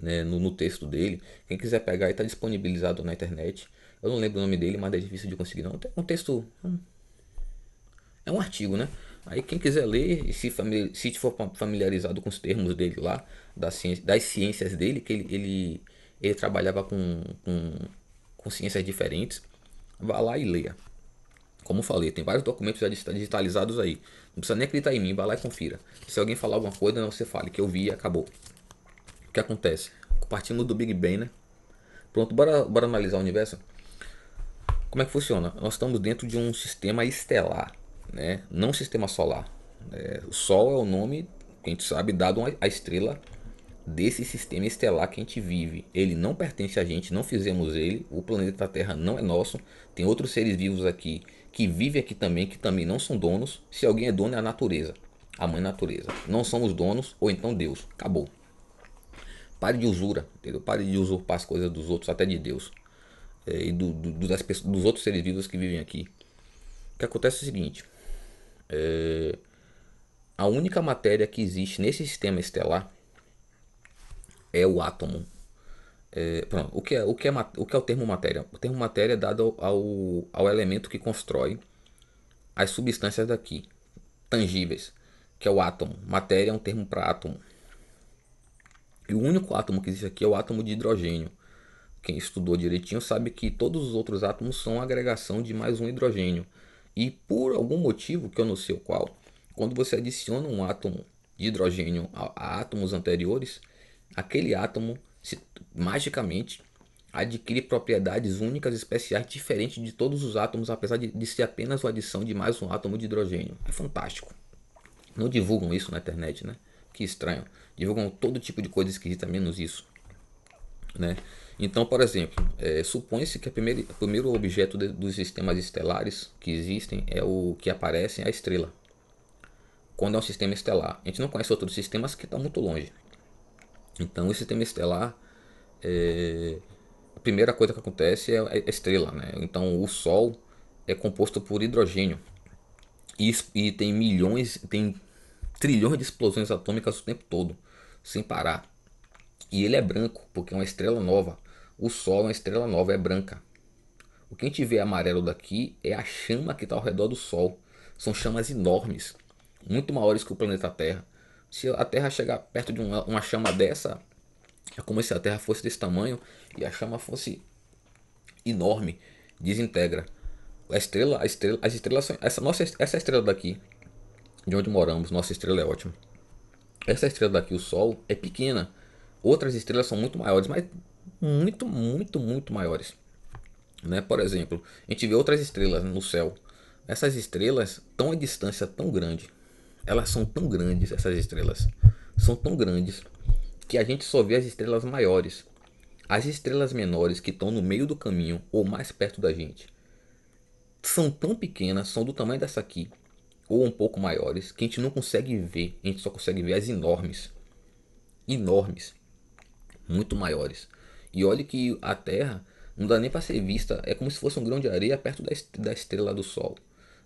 né, no, no, texto dele. Quem quiser pegar, está disponibilizado na internet. Eu não lembro o nome dele, mas é difícil de conseguir não. Um texto, é um artigo, né? Aí quem quiser ler e se, se for familiarizado com os termos dele lá, das ciências, das ciências dele, que ele, ele, ele trabalhava com, com, com ciências diferentes, vá lá e leia. Como falei, tem vários documentos já digitalizados aí. Não precisa nem acreditar em mim, vá lá e confira. Se alguém falar alguma coisa, não você fale que eu vi e acabou. O que acontece? Partimos do Big Bang, né? Pronto, bora, bora analisar o universo. Como é que funciona? Nós estamos dentro de um sistema estelar né? não sistema solar. É, o Sol é o nome que a gente sabe dado à estrela desse sistema estelar que a gente vive. Ele não pertence a gente, não fizemos ele. O planeta Terra não é nosso. Tem outros seres vivos aqui que vivem aqui também, que também não são donos. Se alguém é dono, é a natureza, a mãe natureza. Não somos donos, ou então Deus. Acabou. Pare de usura, entendeu? Pare de usurpar as coisas dos outros, até de Deus. É, e do, do, das, dos outros seres vivos que vivem aqui. O que acontece é o seguinte: é, a única matéria que existe nesse sistema estelar é o átomo. É, pronto, o, que é, o, que é, o que é o termo matéria? O termo matéria é dado ao, ao elemento que constrói as substâncias daqui, tangíveis, que é o átomo. Matéria é um termo para átomo. E o único átomo que existe aqui é o átomo de hidrogênio. Quem estudou direitinho sabe que todos os outros átomos são agregação de mais um hidrogênio. E por algum motivo, que eu não sei o qual, quando você adiciona um átomo de hidrogênio a, a átomos anteriores, aquele átomo se, magicamente adquire propriedades únicas especiais diferentes de todos os átomos, apesar de, de ser apenas uma adição de mais um átomo de hidrogênio. É fantástico. Não divulgam isso na internet, né? Que estranho. Divulgam todo tipo de coisa esquisita, menos isso. Né? Então, por exemplo, é, supõe-se que o primeiro objeto de, dos sistemas estelares que existem é o que aparece a estrela. Quando é um sistema estelar. A gente não conhece outros sistemas que estão muito longe. Então, o sistema estelar, é, a primeira coisa que acontece é a estrela. Né? Então, o Sol é composto por hidrogênio. E, e tem milhões, tem trilhões de explosões atômicas o tempo todo, sem parar. E ele é branco, porque é uma estrela nova. O Sol é uma estrela nova, é branca. O que a gente vê amarelo daqui é a chama que está ao redor do Sol. São chamas enormes, muito maiores que o planeta Terra. Se a Terra chegar perto de uma, uma chama dessa, é como se a Terra fosse desse tamanho e a chama fosse enorme, desintegra. A estrela, a estrela, as estrelas são, essa nossa essa estrela daqui, de onde moramos, nossa estrela é ótima. Essa estrela daqui, o Sol, é pequena. Outras estrelas são muito maiores, mas muito, muito, muito maiores. Né? Por exemplo, a gente vê outras estrelas no céu. Essas estrelas estão a distância tão grande. Elas são tão grandes, essas estrelas. São tão grandes que a gente só vê as estrelas maiores. As estrelas menores que estão no meio do caminho ou mais perto da gente são tão pequenas, são do tamanho dessa aqui, ou um pouco maiores, que a gente não consegue ver, a gente só consegue ver as enormes. Enormes. Muito maiores. E olhe que a Terra não dá nem para ser vista, é como se fosse um grão de areia perto da estrela do Sol.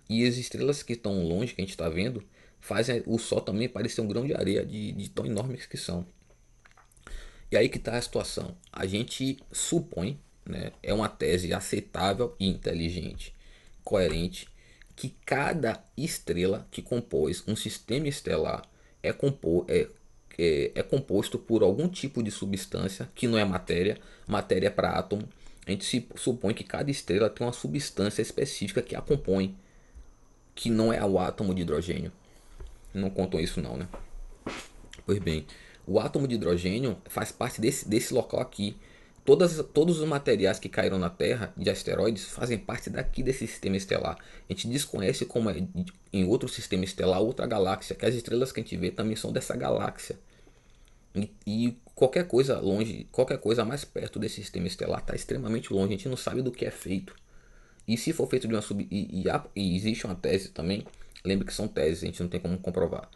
E as estrelas que estão longe, que a gente está vendo, fazem o Sol também parecer um grão de areia, de, de tão enormes que são. E aí que está a situação. A gente supõe, né, é uma tese aceitável e inteligente, coerente, que cada estrela que compôs um sistema estelar é, compo é, é, é composto por algum tipo de substância que não é matéria, matéria para átomo. A gente se supõe que cada estrela tem uma substância específica que a compõe, que não é o átomo de hidrogênio. Não contam isso não, né? Pois bem, o átomo de hidrogênio faz parte desse, desse local aqui. Todas, todos os materiais que caíram na Terra de asteroides fazem parte daqui desse sistema estelar. A gente desconhece como é em outro sistema estelar, outra galáxia, que as estrelas que a gente vê também são dessa galáxia. E, e qualquer coisa longe, qualquer coisa mais perto desse sistema estelar está extremamente longe. A gente não sabe do que é feito. E se for feito de uma sub. E, e, e existe uma tese também. Lembre que são teses, a gente não tem como comprovar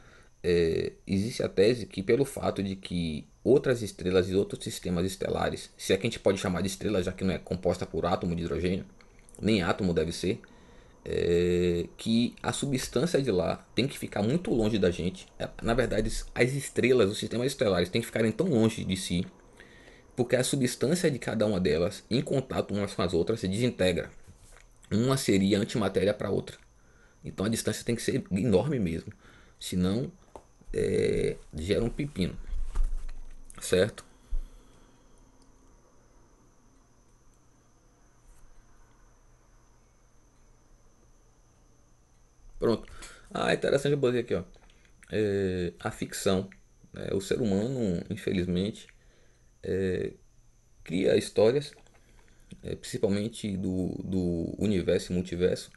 é, existe a tese que pelo fato de que outras estrelas e outros sistemas estelares, se é que a gente pode chamar de estrela, já que não é composta por átomo de hidrogênio, nem átomo deve ser, é, que a substância de lá tem que ficar muito longe da gente. É, na verdade, as estrelas, os sistemas estelares, têm que ficarem tão longe de si, porque a substância de cada uma delas, em contato umas com as outras, se desintegra. Uma seria antimatéria para a outra. Então a distância tem que ser enorme mesmo. Senão é, gera um pepino, certo? Pronto. Ah, interessante eu botei aqui, ó. É, a ficção. Né? O ser humano, infelizmente, é, cria histórias, é, principalmente do, do universo e multiverso,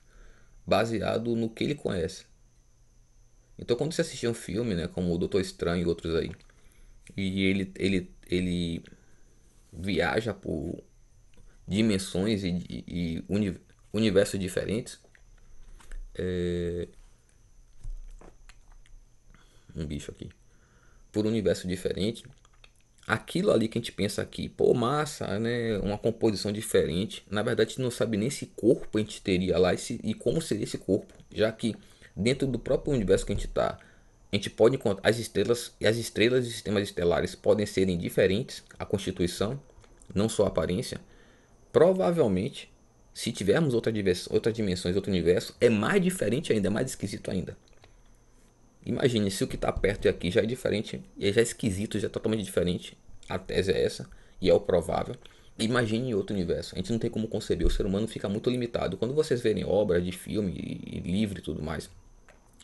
baseado no que ele conhece. Então quando você assistir um filme, né, como o Doutor Estranho e outros aí, e ele, ele, ele viaja por dimensões e, e, uni, universos diferentes, é... um bicho aqui, por um universo diferente, aquilo ali que a gente pensa aqui, pô, massa, né? Uma composição diferente. Na verdade, a gente não sabe nem se corpo a gente teria lá e, como seria esse corpo, já que dentro do próprio universo que a gente está, a gente pode encontrar as estrelas e as estrelas e sistemas estelares podem serem diferentes, a constituição, não só a aparência. Provavelmente, se tivermos outra outras dimensões, outro universo, é mais diferente ainda, é mais esquisito ainda. Imagine se o que está perto e aqui já é diferente, e já é esquisito, já é totalmente diferente. A tese é essa, e é o provável. Imagine outro universo. A gente não tem como conceber. O ser humano fica muito limitado. Quando vocês verem obras de filme e livro e tudo mais,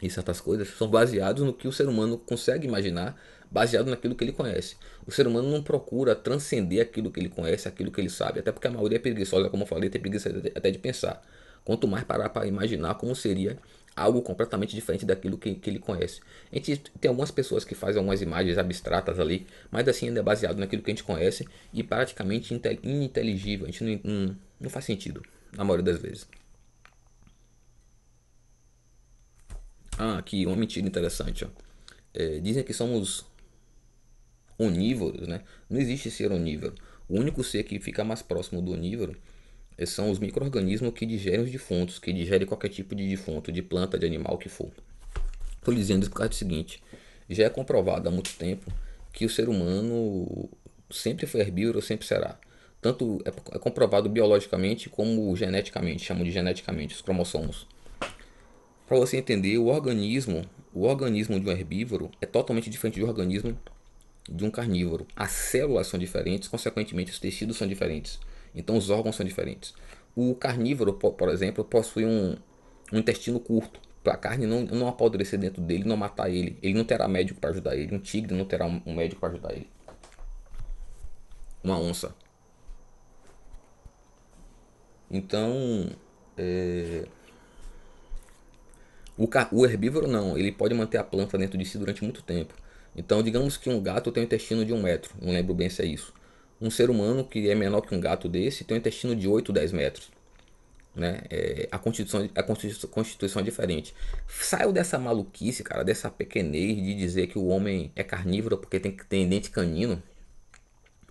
e certas coisas são baseados no que o ser humano consegue imaginar, baseado naquilo que ele conhece. O ser humano não procura transcender aquilo que ele conhece, aquilo que ele sabe, até porque a maioria é preguiçosa, como eu falei, tem preguiça até de pensar. Quanto mais parar para imaginar como seria algo completamente diferente daquilo que, que ele conhece. A gente tem algumas pessoas que fazem algumas imagens abstratas ali, mas assim ainda é baseado naquilo que a gente conhece e praticamente ininteligível. A gente não, não, não faz sentido, na maioria das vezes. Ah, aqui uma mentira interessante. Ó. É, dizem que somos onívoros, né? Não existe ser onívoro. O único ser que fica mais próximo do onívoro são os micro-organismos que digerem os defuntos, que digerem qualquer tipo de defunto, de planta, de animal que for. Estou dizendo isso por causa do seguinte: já é comprovado há muito tempo que o ser humano sempre foi herbívoro, sempre será. tanto é, é comprovado biologicamente como geneticamente, chamam de geneticamente os cromossomos. Para você entender, o organismo, o organismo de um herbívoro é totalmente diferente do organismo de um carnívoro. As células são diferentes, consequentemente os tecidos são diferentes. Então os órgãos são diferentes. O carnívoro, por exemplo, possui um, um intestino curto. Para a carne não, não apodrecer dentro dele, não matar ele. Ele não terá médico para ajudar ele. Um tigre não terá um médico para ajudar ele. Uma onça. Então, é... o, o herbívoro não. Ele pode manter a planta dentro de si durante muito tempo. Então, digamos que um gato tem um intestino de um metro. Não lembro bem se é isso. Um ser humano que é menor que um gato desse tem um intestino de 8, 10 metros. Né? É, a, constituição, a constituição, é diferente. Saiu dessa maluquice, cara, dessa pequenez de dizer que o homem é carnívoro porque tem ter dente canino.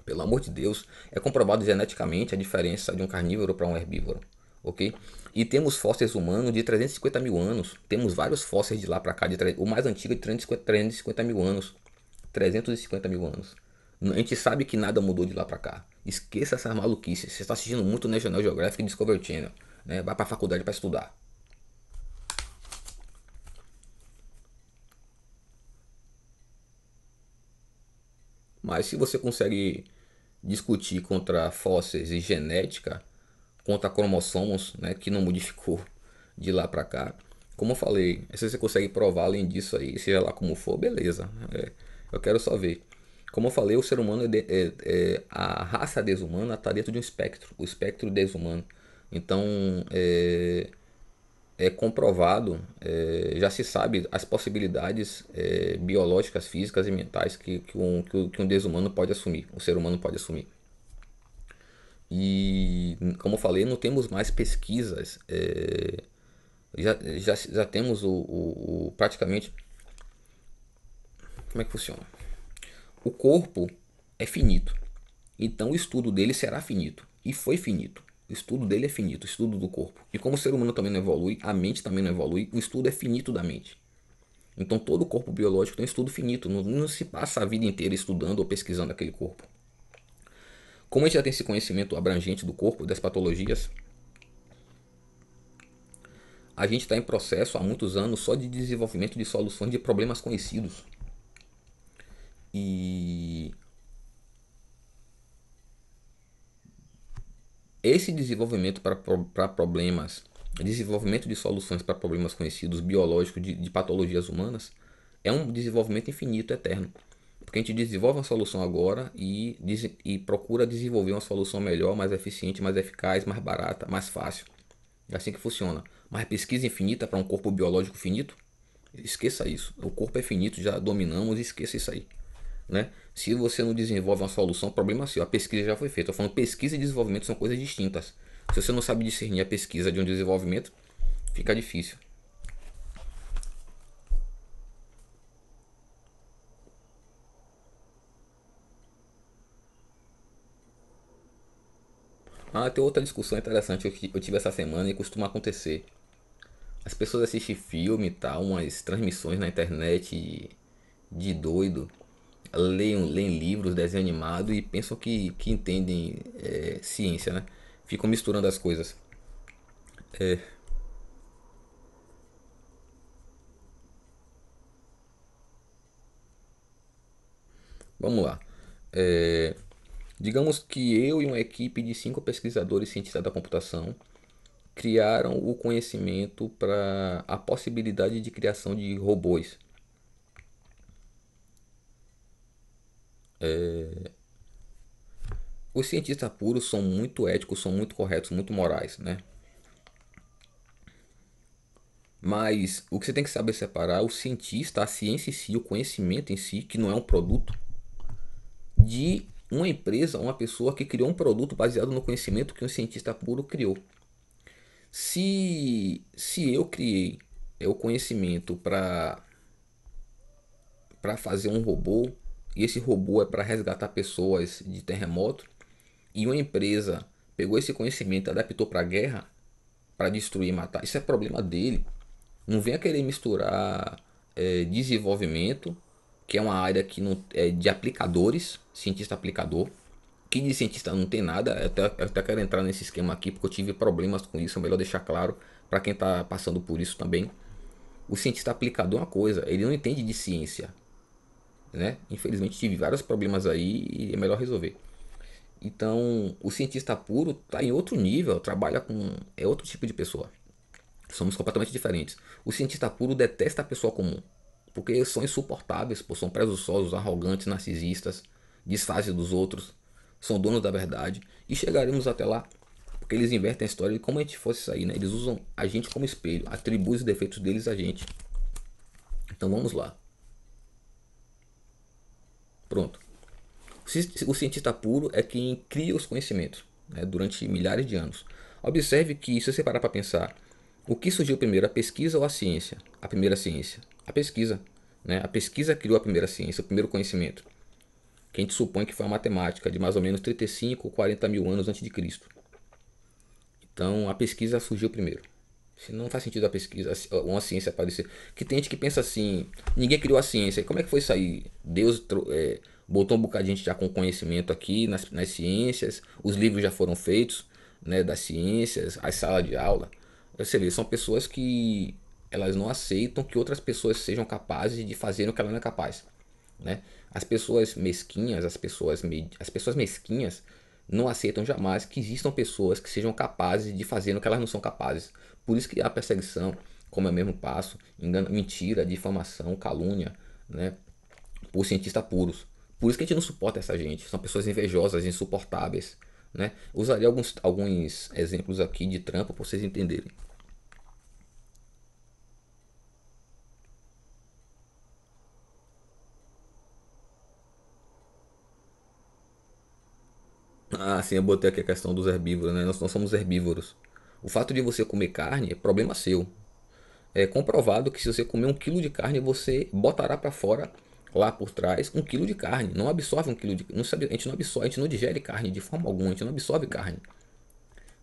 Pelo amor de Deus, é comprovado geneticamente a diferença de um carnívoro para um herbívoro, ok? E temos fósseis humanos de 350 mil anos. Temos vários fósseis de lá para cá, de, o mais antigo é de 350, 350 mil anos. 350 mil anos. A gente sabe que nada mudou de lá para cá. Esqueça essas maluquices. Você está assistindo muito National Geographic e Discovery Channel. Né? Vai para a faculdade para estudar. Mas se você consegue discutir contra fósseis e genética, contra cromossomos, né, que não modificou de lá para cá, como eu falei, se você consegue provar além disso aí, seja lá como for, beleza. É, eu quero só ver. Como eu falei, o ser humano é, de, é, é a raça desumana está dentro de um espectro, o espectro desumano. Então é, é comprovado, é, já se sabe as possibilidades é, biológicas, físicas e mentais que, que, um, que um desumano pode assumir, o ser humano pode assumir. E como eu falei, não temos mais pesquisas. É, já, já, já temos o, o, o praticamente. Como é que funciona? O corpo é finito. Então o estudo dele será finito. E foi finito. O estudo dele é finito, o estudo do corpo. E como o ser humano também não evolui, a mente também não evolui, o estudo é finito da mente. Então todo o corpo biológico tem um estudo finito, não, não se passa a vida inteira estudando ou pesquisando aquele corpo. Como a gente já tem esse conhecimento abrangente do corpo, das patologias, a gente está em processo há muitos anos só de desenvolvimento de soluções de problemas conhecidos. E esse desenvolvimento para problemas, desenvolvimento de soluções para problemas conhecidos biológicos de, de, patologias humanas, é um desenvolvimento infinito, eterno. Porque a gente desenvolve uma solução agora e, e procura desenvolver uma solução melhor, mais eficiente, mais eficaz, mais barata, mais fácil. É assim que funciona. Mas pesquisa infinita para um corpo biológico finito? Esqueça isso. O corpo é finito, já dominamos, esqueça isso aí. Né? Se você não desenvolve uma solução, problema seu. A pesquisa já foi feita. Estou falando pesquisa e desenvolvimento são coisas distintas. Se você não sabe discernir a pesquisa de um desenvolvimento, fica difícil. Ah, tem outra discussão interessante que eu tive essa semana e costuma acontecer. As pessoas assistem filme e tal, umas transmissões na internet de doido leem, leem livros, desenho animado e pensam que, que entendem é, ciência, né? Ficam misturando as coisas. É... Vamos lá. É... Digamos que eu e uma equipe de cinco pesquisadores cientistas da computação criaram o conhecimento para a possibilidade de criação de robôs É... Os cientistas puros são muito éticos, são muito corretos, muito morais, né? Mas o que você tem que saber separar é o cientista, a ciência em si, o conhecimento em si, que não é um produto, de uma empresa, uma pessoa que criou um produto baseado no conhecimento que um cientista puro criou. Se, se eu criei é, o conhecimento para para fazer um robô e esse robô é para resgatar pessoas de terremoto, e uma empresa pegou esse conhecimento adaptou para a guerra, para destruir e matar, isso é problema dele. Não venha querer misturar é, desenvolvimento, que é uma área que não, é de aplicadores, cientista aplicador, que de cientista não tem nada, eu até, eu até quero entrar nesse esquema aqui porque eu tive problemas com isso, é melhor deixar claro para quem está passando por isso também. O cientista aplicado é uma coisa, ele não entende de ciência. Né? Infelizmente tive vários problemas aí e é melhor resolver. Então, o cientista puro está em outro nível, trabalha com. é outro tipo de pessoa. Somos completamente diferentes. O cientista puro detesta a pessoa comum, porque são insuportáveis, pô, são presunçosos, arrogantes, narcisistas, desfazem dos outros, são donos da verdade. E chegaremos até lá, porque eles invertem a história de como a gente fosse sair, né? Eles usam a gente como espelho, atribuem os defeitos deles a gente. Então vamos lá. Pronto. O cientista puro é quem cria os conhecimentos né, durante milhares de anos. Observe que, se você parar para pensar, o que surgiu primeiro, a pesquisa ou a ciência? A primeira ciência. A pesquisa. Né? A pesquisa criou a primeira ciência, o primeiro conhecimento. Que a gente supõe que foi a matemática, de mais ou menos 35 ou 40 mil anos antes de Cristo. Então, a pesquisa surgiu primeiro. Se não faz sentido a pesquisa, uma ciência aparecer. Que tem gente que pensa assim, ninguém criou a ciência. Como é que foi isso aí? Deus é, botou um bocadinho de gente já com conhecimento aqui nas, nas ciências, os livros já foram feitos né, das ciências, as salas de aula. Você vê, são pessoas que elas não aceitam que outras pessoas sejam capazes de fazer o que ela não é capaz. Né? As pessoas mesquinhas, as pessoas, as pessoas mesquinhas não aceitam jamais que existam pessoas que sejam capazes de fazer o que elas não são capazes. Por isso que há perseguição, como é o mesmo passo, engano, mentira, difamação, calúnia, né? por cientistas puros. Por isso que a gente não suporta essa gente. São pessoas invejosas, insuportáveis. Né? Usaria alguns, alguns exemplos aqui de trampo para vocês entenderem. Ah, sim, eu botei aqui a questão dos herbívoros, né? Nós não somos herbívoros. O fato de você comer carne é problema seu. É comprovado que se você comer um quilo de carne, você botará para fora lá por trás um quilo de carne. Não absorve um quilo de sabe, A gente não absorve, a gente não digere carne de forma alguma, a gente não absorve carne.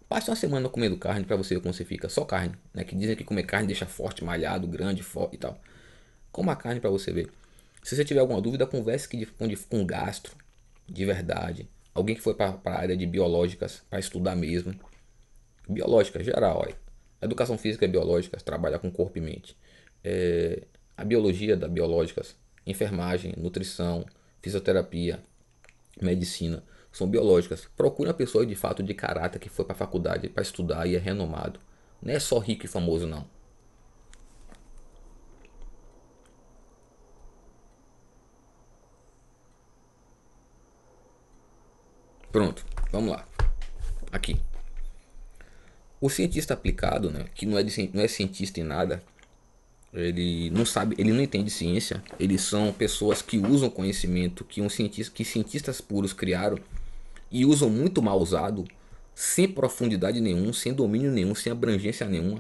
Passe uma semana comendo carne para você ver como você fica, só carne, né? Que dizem que comer carne deixa forte, malhado, grande, forte e tal. Coma carne para você ver. Se você tiver alguma dúvida, converse com um gastro, de verdade. Alguém que foi para a área de biológicas, para estudar mesmo. Biológica, geral, olha. Educação física é biológica, trabalha com corpo e mente. É, a biologia da biológicas enfermagem, nutrição, fisioterapia, medicina, são biológicas. Procure uma pessoa de fato de caráter que foi para a faculdade para estudar e é renomado. Não é só rico e famoso, não. Pronto, vamos lá. Aqui. O cientista aplicado, né, que não é, de, não é cientista em nada, ele não sabe, ele não entende ciência. Eles são pessoas que usam conhecimento que um cientista, que cientistas puros criaram e usam muito mal usado, sem profundidade nenhuma, sem domínio nenhum, sem abrangência nenhuma.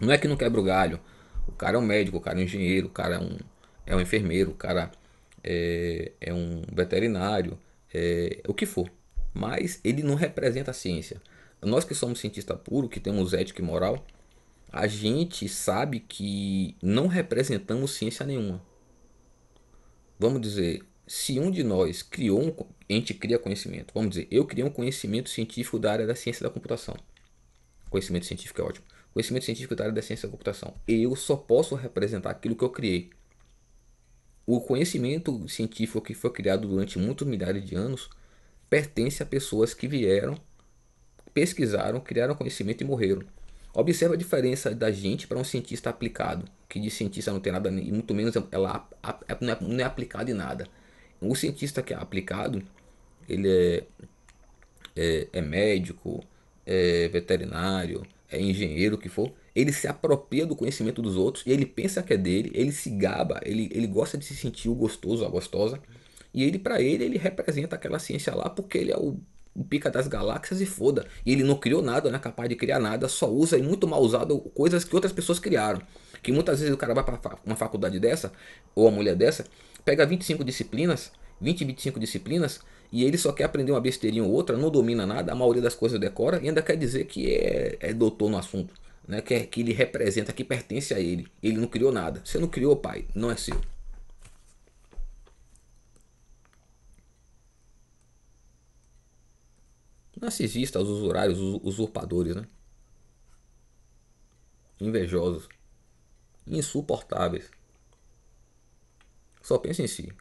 Não é que não quebra o galho. O cara é um médico, o cara é um engenheiro, o cara é um, é um enfermeiro, o cara é, é um veterinário, é, o que for. Mas ele não representa a ciência. Nós que somos cientista puro, que temos ética e moral, a gente sabe que não representamos ciência nenhuma. Vamos dizer, se um de nós criou um, a gente cria conhecimento. Vamos dizer, eu criei um conhecimento científico da área da ciência da computação. Conhecimento científico é ótimo. Conhecimento científico da área da ciência da computação. Eu só posso representar aquilo que eu criei. O conhecimento científico que foi criado durante muitos milhares de anos pertence a pessoas que vieram, pesquisaram, criaram conhecimento e morreram. Observa a diferença da gente para um cientista aplicado, que de cientista não tem nada, e muito menos ela é, não é aplicado em nada. O cientista que é aplicado, ele é, é, é médico, é veterinário, é engenheiro, o que for, ele se apropria do conhecimento dos outros e ele pensa que é dele, ele se gaba, ele, ele gosta de se sentir o gostoso, a gostosa, e ele, para ele, ele representa aquela ciência lá porque ele é o o pica das galáxias e foda. E ele não criou nada, não é capaz de criar nada, só usa e muito mal usado coisas que outras pessoas criaram. Que muitas vezes o cara vai para uma faculdade dessa, ou a mulher dessa, pega 25 disciplinas, 20, 25 disciplinas, e ele só quer aprender uma besteirinha ou outra, não domina nada, a maioria das coisas decora, e ainda quer dizer que é, é doutor no assunto. Né? Que, é, que ele representa, que pertence a ele. Ele não criou nada. Você não criou, pai, não é seu. Narcisistas, usurários, usurpadores, né? Invejosos. Insuportáveis. Só pensa em si.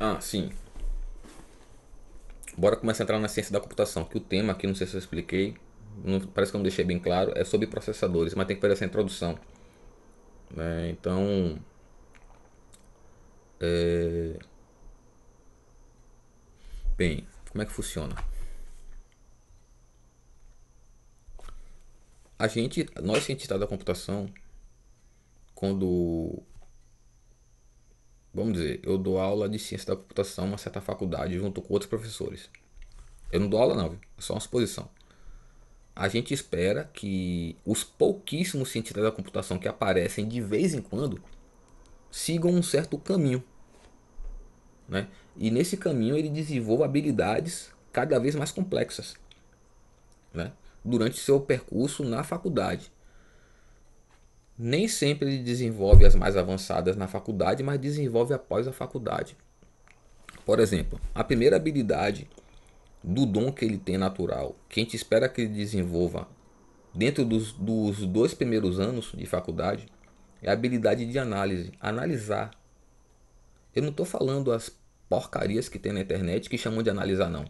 Ah, sim. Bora começar a entrar na ciência da computação, que o tema aqui, não sei se eu expliquei, não, parece que eu não deixei bem claro, é sobre processadores, mas tem que fazer essa introdução. Né? Então, é... bem, como é que funciona? A gente, nós cientistas da computação, quando vamos dizer, eu dou aula de ciência da computação uma certa faculdade junto com outros professores. Eu não dou aula não, é só uma exposição. A gente espera que os pouquíssimos cientistas da computação que aparecem de vez em quando sigam um certo caminho. Né? E nesse caminho ele desenvolva habilidades cada vez mais complexas né? durante seu percurso na faculdade. Nem sempre ele desenvolve as mais avançadas na faculdade, mas desenvolve após a faculdade. Por exemplo, a primeira habilidade do dom que ele tem natural, que a gente espera que ele desenvolva dentro dos, dos dois primeiros anos de faculdade, é habilidade de análise, analisar. Eu não estou falando as porcarias que tem na internet que chamam de analisar, não.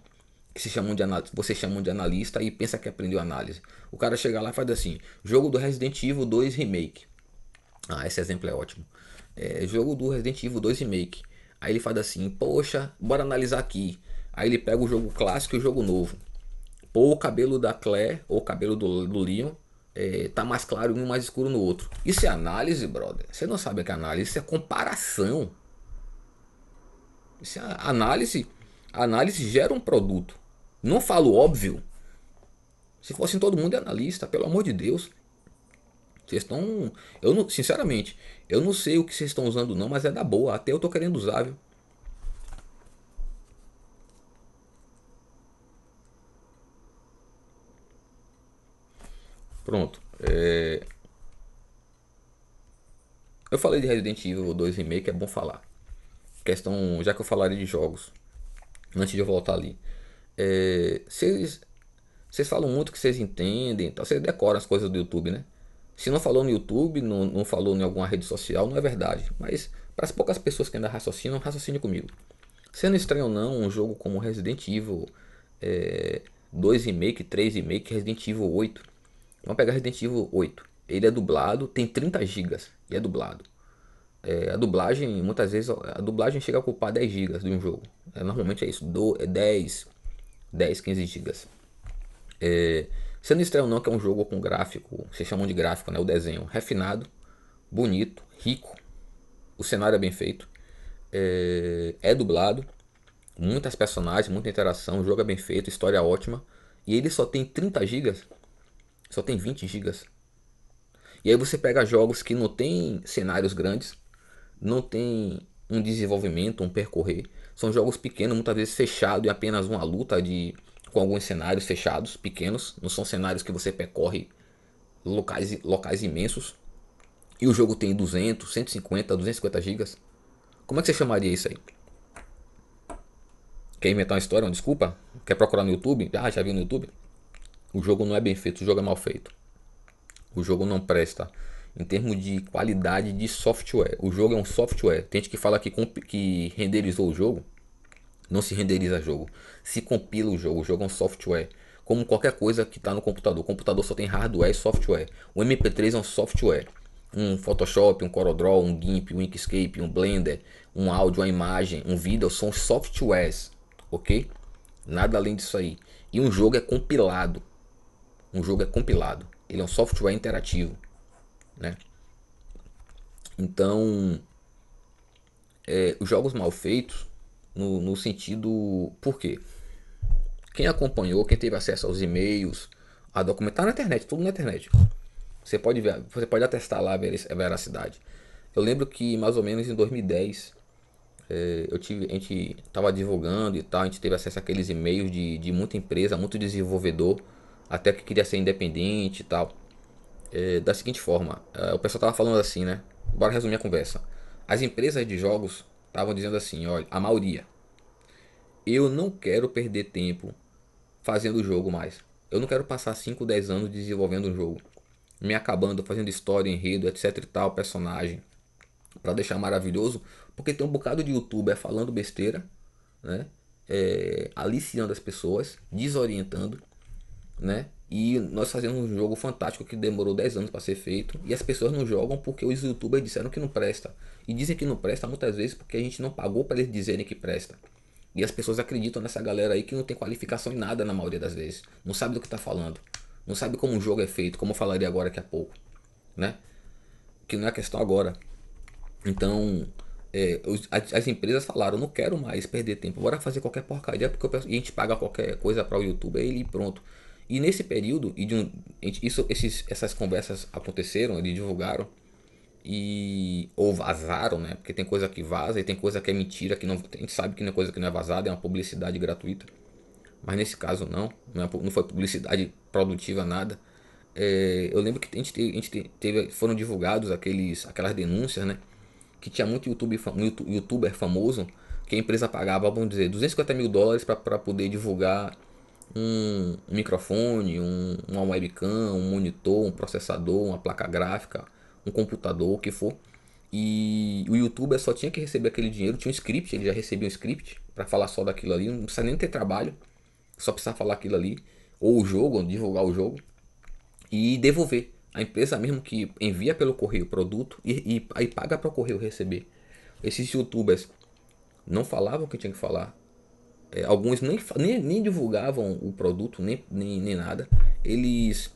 Que se chamam de você chamam de analista e pensa que aprendeu análise. O cara chega lá e faz assim: jogo do Resident Evil 2 Remake. Ah, esse exemplo é ótimo. É, jogo do Resident Evil 2 Remake. Aí ele faz assim: Poxa, bora analisar aqui. Aí ele pega o jogo clássico e o jogo novo. Pô, o cabelo da Claire ou o cabelo do, do Leon é, tá mais claro em um, mais escuro no outro. Isso é análise, brother. Você não sabe que é análise, isso é comparação. Isso é análise. análise gera um produto. Não falo óbvio. Se fosse todo mundo é analista, pelo amor de Deus. Vocês estão. Eu não, sinceramente, eu não sei o que vocês estão usando, não, mas é da boa. Até eu tô querendo usar, viu? Pronto. É... Eu falei de Resident Evil 2 Remake, é bom falar. Questão, já que eu falarei de jogos, antes de eu voltar ali. É... Vocês, vocês falam muito que vocês entendem, vocês decoram as coisas do YouTube, né? Se não falou no YouTube, não, não falou em alguma rede social, não é verdade. Mas para as poucas pessoas que ainda raciocinam, raciocine comigo. Sendo estranho ou não, um jogo como Resident Evil é, 2 Remake, 3 Remake, Resident Evil 8. Vamos pegar Resident Evil 8. Ele é dublado, tem 30 GB e é dublado. É, a dublagem, muitas vezes, a dublagem chega a ocupar 10 GB de um jogo. É, normalmente é isso, do, é 10, 10, 15 GB. É, Sendo estranho não que é um jogo com gráfico, vocês chamam de gráfico, né? O desenho refinado, bonito, rico. O cenário é bem feito. É, é dublado. Muitas personagens, muita interação. O jogo é bem feito, história ótima. E ele só tem 30 GB. Só tem 20 GB. E aí você pega jogos que não tem cenários grandes, não tem um desenvolvimento, um percorrer. São jogos pequenos, muitas vezes fechados e apenas uma luta de com alguns cenários fechados, pequenos, não são cenários que você percorre locais, locais imensos. E o jogo tem 200, 150, 250 gigas. Como é que você chamaria isso aí? Quer inventar uma história, uma desculpa? Quer procurar no YouTube? Ah, já viu no YouTube? O jogo não é bem feito, o jogo é mal feito. O jogo não presta em termos de qualidade de software. O jogo é um software. Tem gente que fala que, que renderizou o jogo. Não se renderiza jogo. Se compila o jogo. O jogo é um software. Como qualquer coisa que está no computador. O computador só tem hardware e software. O MP3 é um software. Um Photoshop, um CorelDRAW, um GIMP, um Inkscape, um Blender, um áudio, uma imagem, um vídeo são softwares, ok? Nada além disso aí. E um jogo é compilado. Um jogo é compilado. Ele é um software interativo, né? Então, é, os jogos mal feitos no, no sentido. Por quê? Quem acompanhou, quem teve acesso aos e-mails, a documentar na internet, tudo na internet. Você pode ver, você pode atestar lá a veracidade. Eu lembro que mais ou menos em 2010 é, eu tive, a gente estava divulgando e tal, a gente teve acesso àqueles e-mails de, de muita empresa, muito desenvolvedor, até que queria ser independente e tal. É, da seguinte forma, é, o pessoal estava falando assim, né? Bora resumir a conversa. As empresas de jogos estavam dizendo assim, olha, a maioria, eu não quero perder tempo fazendo o jogo mais. Eu não quero passar 5, 10 anos desenvolvendo um jogo, me acabando, fazendo história, enredo, etc e tal, personagem, para deixar maravilhoso, porque tem um bocado de youtuber falando besteira, né? É, aliciando as pessoas, desorientando, né? E nós fazemos um jogo fantástico que demorou 10 anos para ser feito. E as pessoas não jogam porque os youtubers disseram que não presta. E dizem que não presta muitas vezes porque a gente não pagou para eles dizerem que presta. E as pessoas acreditam nessa galera aí que não tem qualificação em nada na maioria das vezes. Não sabe do que está falando. Não sabe como um jogo é feito, como eu falaria agora daqui a pouco. Né? Que não é questão agora. Então, é, as, as, empresas falaram, não quero mais perder tempo. Bora fazer qualquer porcaria porque a gente paga qualquer coisa para o YouTube aí e pronto. E nesse período, e um, isso, esses, essas conversas aconteceram, eles divulgaram e ou vazaram, né? Porque tem coisa que vaza e tem coisa que é mentira, que não, a gente sabe que não é coisa que não é vazada, é uma publicidade gratuita. Mas nesse caso não, não, é, não foi publicidade produtiva nada. É, eu lembro que a gente, teve, a gente teve, foram divulgados aqueles, aquelas denúncias, né? Que tinha muito YouTube, youtuber famoso que a empresa pagava, vamos dizer, 250 mil dólares para poder divulgar um, um microfone, um, uma webcam, um monitor, um processador, uma placa gráfica, um computador, o que for. E o youtuber só tinha que receber aquele dinheiro, tinha um script, ele já recebia um script para falar só daquilo ali, não precisa nem ter trabalho, só precisa falar aquilo ali, ou o jogo, ou divulgar o jogo, e devolver. A empresa mesmo que envia pelo correio o produto e, e aí paga para o correio receber. Esses youtubers não falavam o que tinha que falar, é, alguns nem, nem, nem, divulgavam o produto, nem, nem, nem nada. Eles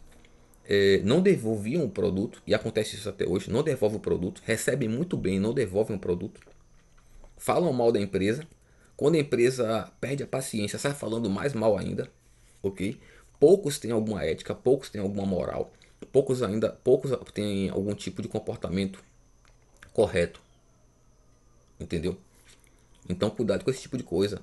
é, não devolviam o produto, e acontece isso até hoje, não devolvem o produto, recebem muito bem, não devolvem o produto, falam mal da empresa. Quando a empresa perde a paciência, sai falando mais mal ainda, ok? Poucos têm alguma ética, poucos têm alguma moral, poucos ainda, poucos têm algum tipo de comportamento correto, entendeu? Então cuidado com esse tipo de coisa.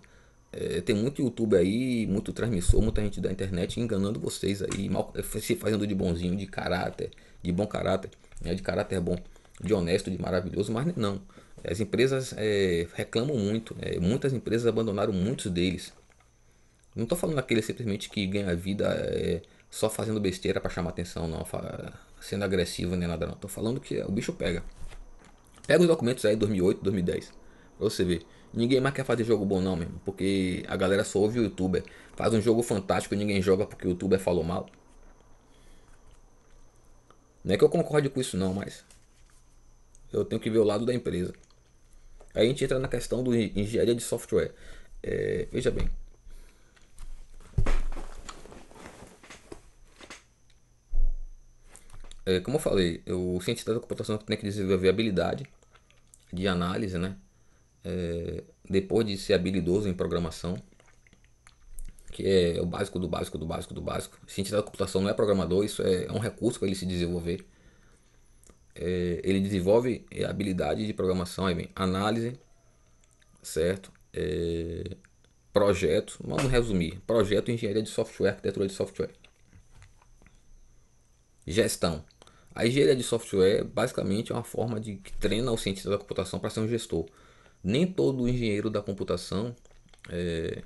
É, tem muito YouTube aí, muito transmissor, muita gente da internet enganando vocês aí, mal, se fazendo de bonzinho, de caráter, de bom caráter, né, de caráter bom, de honesto, de maravilhoso, mas não. As empresas é, reclamam muito, é, muitas empresas abandonaram muitos deles. Não estou falando daquele simplesmente que ganha vida é, só fazendo besteira para chamar atenção, não, sendo agressivo nem nada, não. Estou falando que o bicho pega. Pega os documentos aí 2008, 2010, pra você ver. Ninguém mais quer fazer jogo bom não mesmo, porque a galera só ouve o youtuber. Faz um jogo fantástico e ninguém joga porque o youtuber falou mal. Não é que eu concorde com isso não, mas eu tenho que ver o lado da empresa. Aí a gente entra na questão do engenharia de software. É, veja bem. É, como eu falei, o cientista da computação tem que desenvolver habilidade de análise, né? É, depois de ser habilidoso em programação, que é o básico do básico do básico do básico. Cientista da computação não é programador, isso é, um recurso para ele se desenvolver. É, ele desenvolve a habilidade de programação, aí vem análise, certo? É, projeto, vamos resumir: projeto, engenharia de software, arquitetura de software, gestão. A engenharia de software basicamente é uma forma de que treina o cientista da computação para ser um gestor nem todo engenheiro da computação é...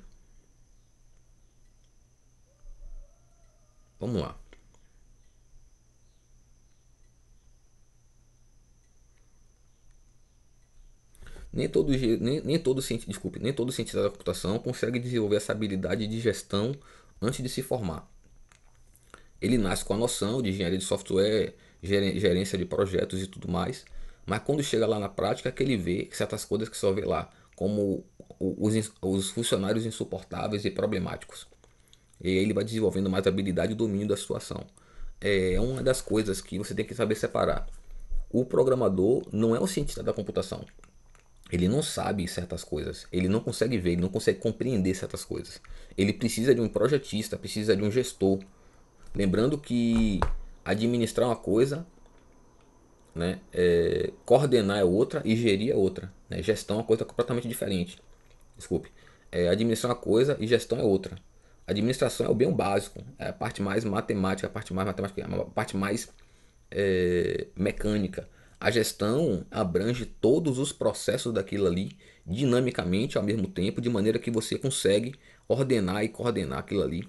Vamos lá. Nem todo, nem, nem todo desculpe, nem todo cientista da computação consegue desenvolver essa habilidade de gestão antes de se formar. Ele nasce com a noção de engenharia de software, gerência de projetos e tudo mais, mas quando chega lá na prática, é que ele vê certas coisas que só vê lá, como os, os funcionários insuportáveis e problemáticos. E aí ele vai desenvolvendo mais habilidade e domínio da situação. É uma das coisas que você tem que saber separar. O programador não é o cientista da computação. Ele não sabe certas coisas, ele não consegue ver, ele não consegue compreender certas coisas. Ele precisa de um projetista, precisa de um gestor. Lembrando que administrar uma coisa né? É, coordenar é outra e gerir é outra. Né? Gestão é uma coisa completamente diferente. Desculpe. É, administração é uma coisa e gestão é outra. Administração é o bem básico, é a parte mais matemática, a parte mais matemática, a parte mais é, mecânica. A gestão abrange todos os processos daquilo ali dinamicamente ao mesmo tempo, de maneira que você consegue ordenar e coordenar aquilo ali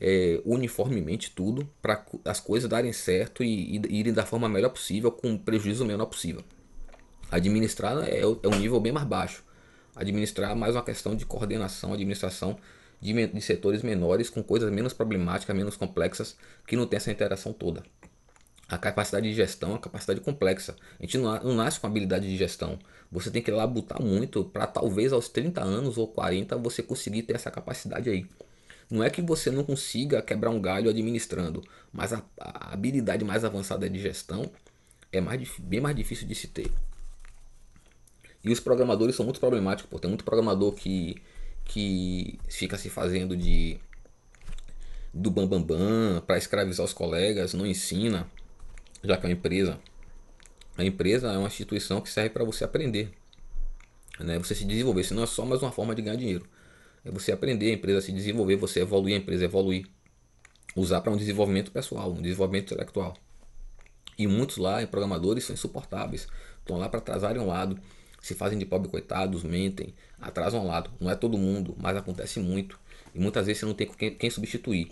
é, uniformemente tudo para as coisas darem certo e, e, irem da forma melhor possível com prejuízo menor possível. Administrar é, é um nível bem mais baixo. Administrar é mais uma questão de coordenação, administração de, de setores menores com coisas menos problemáticas, menos complexas, que não tem essa interação toda. A capacidade de gestão é uma capacidade complexa. A gente não, não nasce com habilidade de gestão. Você tem que labutar muito para talvez aos 30 anos ou 40 você conseguir ter essa capacidade aí. Não é que você não consiga quebrar um galho administrando, mas a, a habilidade mais avançada de gestão é mais, bem mais difícil de se ter. E os programadores são muito problemáticos, porque tem muito programador que, que fica se fazendo de do bambambam bam, bam, para escravizar os colegas, não ensina já que é uma empresa, a empresa é uma instituição que serve para você aprender, né? Você se desenvolver, senão é só mais uma forma de ganhar dinheiro. É você aprender, a empresa se desenvolver, você evoluir, a empresa evoluir, usar para um desenvolvimento pessoal, um desenvolvimento intelectual. E muitos lá, programadores, são insuportáveis. Estão lá para atrasarem um lado, se fazem de pobre coitados, mentem, atrasam um lado. Não é todo mundo, mas acontece muito. E muitas vezes você não tem quem, quem substituir.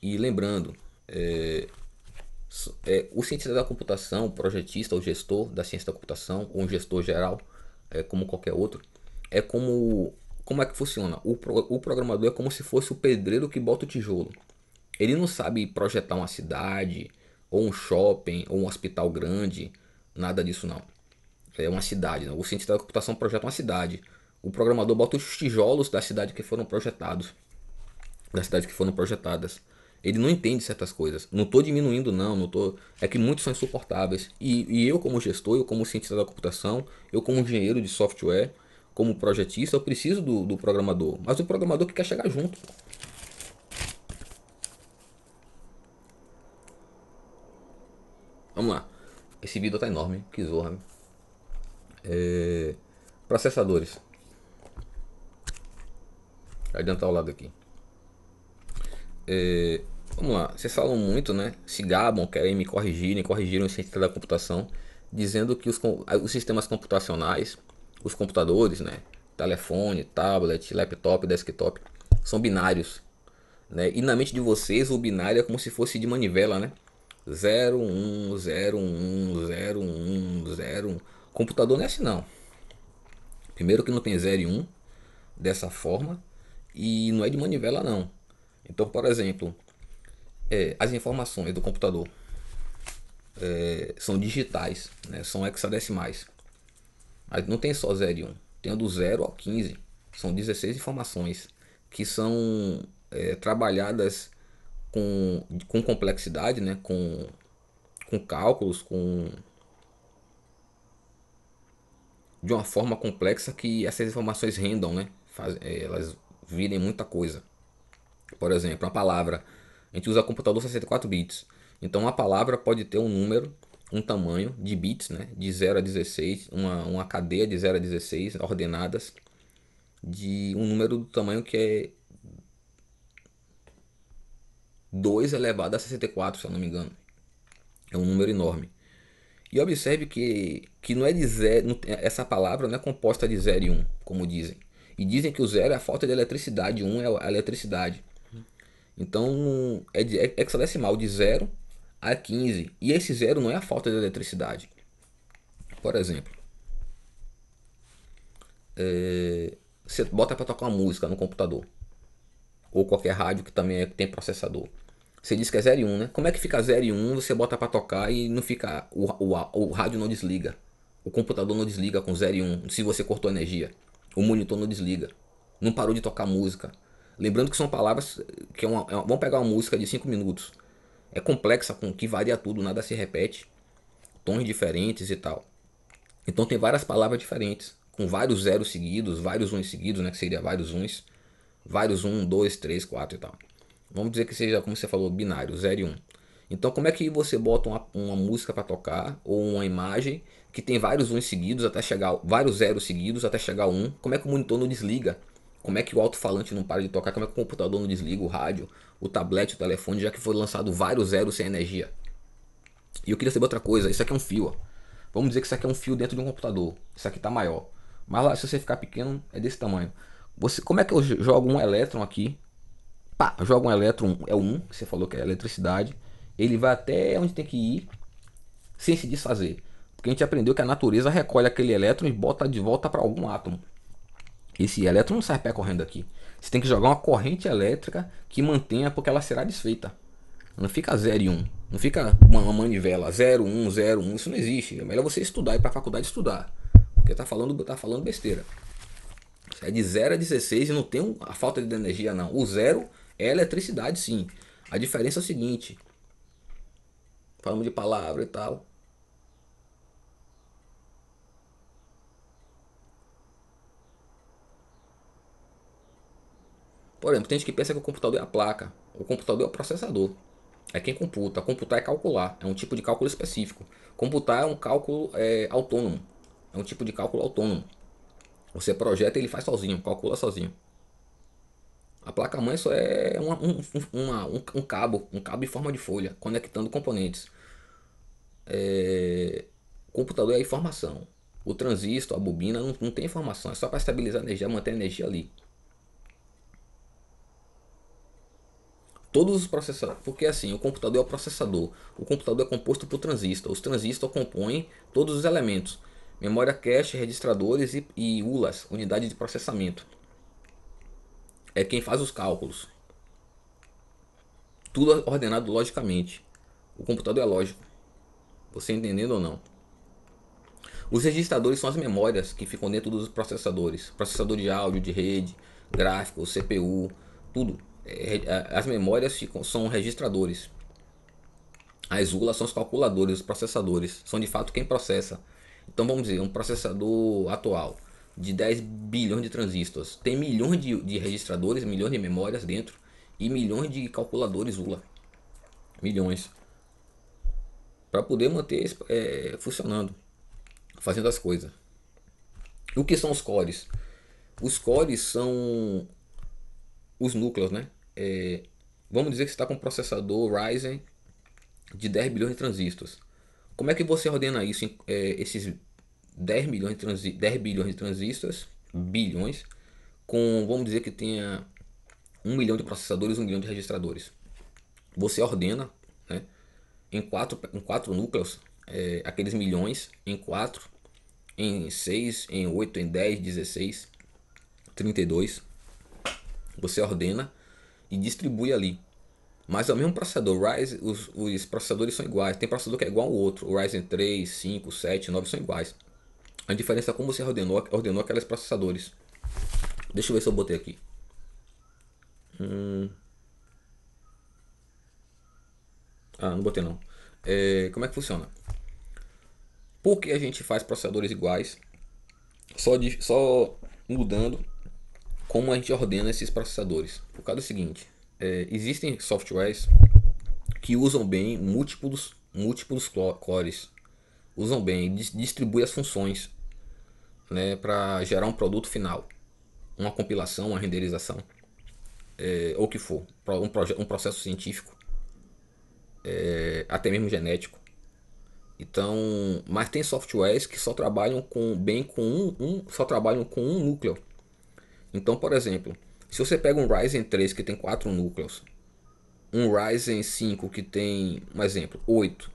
E lembrando, é, é, o cientista da computação, o projetista, o gestor da ciência da computação, ou um gestor geral, é, como qualquer outro, é como como é que funciona? O, pro, o programador é como se fosse o pedreiro que bota o tijolo. Ele não sabe projetar uma cidade, ou um shopping, ou um hospital grande, nada disso não. É uma cidade. Né? O cientista da computação projeta uma cidade. O programador bota os tijolos da cidade que foram projetados, das cidades que foram projetadas. Ele não entende certas coisas. Não estou diminuindo, não. não tô... É que muitos são insuportáveis. E, e, eu, como gestor, eu, como cientista da computação, eu, como engenheiro de software, como projetista, eu preciso do, do programador. Mas o programador que quer chegar junto. Vamos lá. Esse vídeo tá enorme. Que zorra. É... Processadores. Vou adiantar o lado aqui. É, vamos lá, vocês falam muito, né? Se gabam, querem me corrigirem, corrigiram o cientista da computação, dizendo que os, os sistemas computacionais, os computadores, né? Telefone, tablet, laptop, desktop, são binários. Né? E na mente de vocês, o binário é como se fosse de manivela, né? 0, 1, 0, 1, 0, 1, 0, 1. Computador não é assim, não. Primeiro que não tem 0 e 1 dessa forma. E não é de manivela, não. Então, por exemplo, é, as informações do computador é, são digitais, né? são hexadecimais. Mas não tem só 0 e 1, um, tem do 0 ao 15. São 16 informações que são é, trabalhadas com, com complexidade, né? com, com cálculos, com de uma forma complexa que essas informações rendam, né? Faz, é, elas virem muita coisa. Por exemplo, a palavra. A gente usa computador 64 bits. Então a palavra pode ter um número, um tamanho de bits, né? De 0 a 16, uma, uma cadeia de 0 a 16 ordenadas de um número do tamanho que é 2 elevado a 64, se eu não me engano. É um número enorme. E observe que, que não é de zero, essa palavra não é composta de 0 e 1, um, como dizem. E dizem que o zero é a falta de eletricidade, 1 um é a eletricidade. Então é, de, é hexadecimal de 0 a 15. E esse zero não é a falta de eletricidade. Por exemplo, é, você bota para tocar uma música no computador. Ou qualquer rádio que também é, tem processador. Você diz que é 0 e 1, um, né? Como é que fica 0 e 1? Um, você bota para tocar e não fica. O, o, o rádio não desliga. O computador não desliga com 0 e 1 um, se você cortou energia. O monitor não desliga. Não parou de tocar música. Lembrando que são palavras que é uma, é vamos pegar uma música de 5 minutos. É complexa, com que varia tudo, nada se repete. Tons diferentes e tal. Então tem várias palavras diferentes, com vários zeros seguidos, vários uns seguidos, né, que seria vários uns, vários 1, 2, 3, 4 e tal. Vamos dizer que seja, como você falou, binário, 0 e 1. Um. Então como é que você bota uma, uma música para tocar ou uma imagem que tem vários uns seguidos até chegar vários zeros seguidos até chegar a 1? Um? Como é que o monitor não desliga como é que o alto-falante não para de tocar? Como é que o computador não desliga o rádio, o tablet, o telefone, já que foi lançado vários zeros sem energia? E eu queria saber outra coisa. Isso aqui é um fio. Ó. Vamos dizer que isso aqui é um fio dentro de um computador. Isso aqui está maior. Mas lá, se você ficar pequeno, é desse tamanho. Você, como é que eu jogo um elétron aqui? Pá, jogo um elétron, é 1, que você falou que é eletricidade. Ele vai até onde tem que ir, sem se desfazer. Porque a gente aprendeu que a natureza recolhe aquele elétron e bota de volta para algum átomo. Esse elétron não sai percorrendo aqui. Você tem que jogar uma corrente elétrica que mantenha, porque ela será desfeita. Não fica 0 e 1. Um. Não fica uma manivela 0, 1, 0, 1. Isso não existe. É melhor você estudar, ir para a faculdade estudar. Porque tá falando, tá falando besteira. É de 0 a 16 e não tem a falta de energia, não. O zero é eletricidade, sim. A diferença é o seguinte. Falamos de palavra e tal. Por exemplo, tem gente que pensa que o computador é a placa. O computador é o processador. É quem computa. Computar é calcular. É um tipo de cálculo específico. Computar é um cálculo é, autônomo. É um tipo de cálculo autônomo. Você projeta e ele faz sozinho, calcula sozinho. A placa-mãe só é uma, um, uma, um, um, cabo, um cabo em forma de folha, conectando componentes. É... O computador é informação. O transistor, a bobina, não, não tem informação. É só para estabilizar a energia, manter a energia ali. Todos os processadores, porque assim, o computador é o processador. O computador é composto por transistor. Os transistores compõem todos os elementos. Memória cache, registradores e, e ULAs, unidade de processamento. É quem faz os cálculos. Tudo ordenado logicamente. O computador é lógico. Você entendendo ou não? Os registradores são as memórias que ficam dentro dos processadores. Processador de áudio, de rede, gráfico, CPU, tudo. As memórias ficam, são registradores. As ULAs são os calculadores, os processadores. São de fato quem processa. Então vamos dizer, um processador atual de 10 bilhões de transistores tem milhões de, de registradores, milhões de memórias dentro e milhões de calculadores ULA. Milhões. Para poder manter é, funcionando, fazendo as coisas. O que são os cores? Os cores são os núcleos, né? É, vamos dizer que você está com um processador Ryzen de 10 bilhões de transistores. Como é que você ordena isso, é, esses 10, milhões de 10 bilhões de transistores, bilhões, com, vamos dizer que tenha 1 milhão de processadores, 1 milhão de registradores. Você ordena né, em, quatro, em quatro núcleos, é, aqueles milhões, em 4, em 6, em 8, em 10, 16, 32. Você ordena e distribui ali. Mas é o mesmo processador. Ryzen, os, os, processadores são iguais. Tem processador que é igual ao outro. O Ryzen 3, 5, 7, 9 são iguais. A diferença é como você ordenou, ordenou aqueles processadores. Deixa eu ver se eu botei aqui. Hum. Ah, não botei não. É, como é que funciona? Por que a gente faz processadores iguais? Só, de, só mudando como a gente ordena esses processadores. Por causa do seguinte é, existem softwares que usam bem múltiplos, múltiplos cores, usam bem, distribui as funções né, para gerar um produto final, uma compilação, uma renderização, é, ou o que for, um, um processo científico, é, até mesmo genético. Então, mas tem softwares que só trabalham com bem com um, um só trabalham com um núcleo. Então, por exemplo, se você pega um Ryzen 3 que tem 4 núcleos, um Ryzen 5 que tem, um exemplo, 8,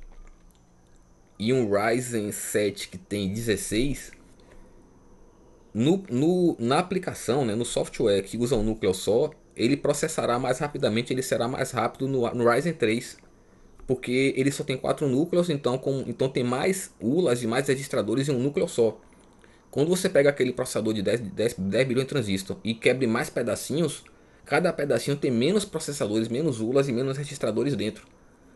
e um Ryzen 7 que tem 16, no, no, na aplicação, né, no software que usa um núcleo só, ele processará mais rapidamente, ele será mais rápido no, no Ryzen 3. Porque ele só tem quatro núcleos, então, com, então tem mais ULAs e mais registradores em um núcleo só. Quando você pega aquele processador de 10, 10, 10 bilhões de transistores e quebra mais pedacinhos, cada pedacinho tem menos processadores, menos ULAs e menos registradores dentro.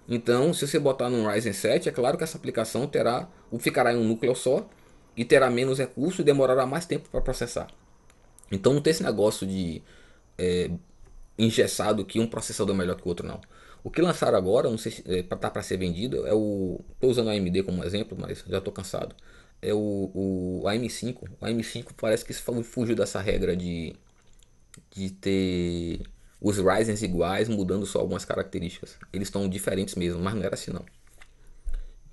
Então, se você botar no Ryzen 7, é claro que essa aplicação terá, ficará em um núcleo só e terá menos recurso e demorará mais tempo para processar. Então não tem esse negócio de é, engessado que um processador é melhor que o outro não. O que lançaram agora, não sei se é, tá para ser vendido, é o. Estou usando a AMD como exemplo, mas já estou cansado é o, o AM5. O AM5 parece que fugiu dessa regra de, de ter os Ryzens iguais, mudando só algumas características. Eles estão diferentes mesmo, mas não era assim não.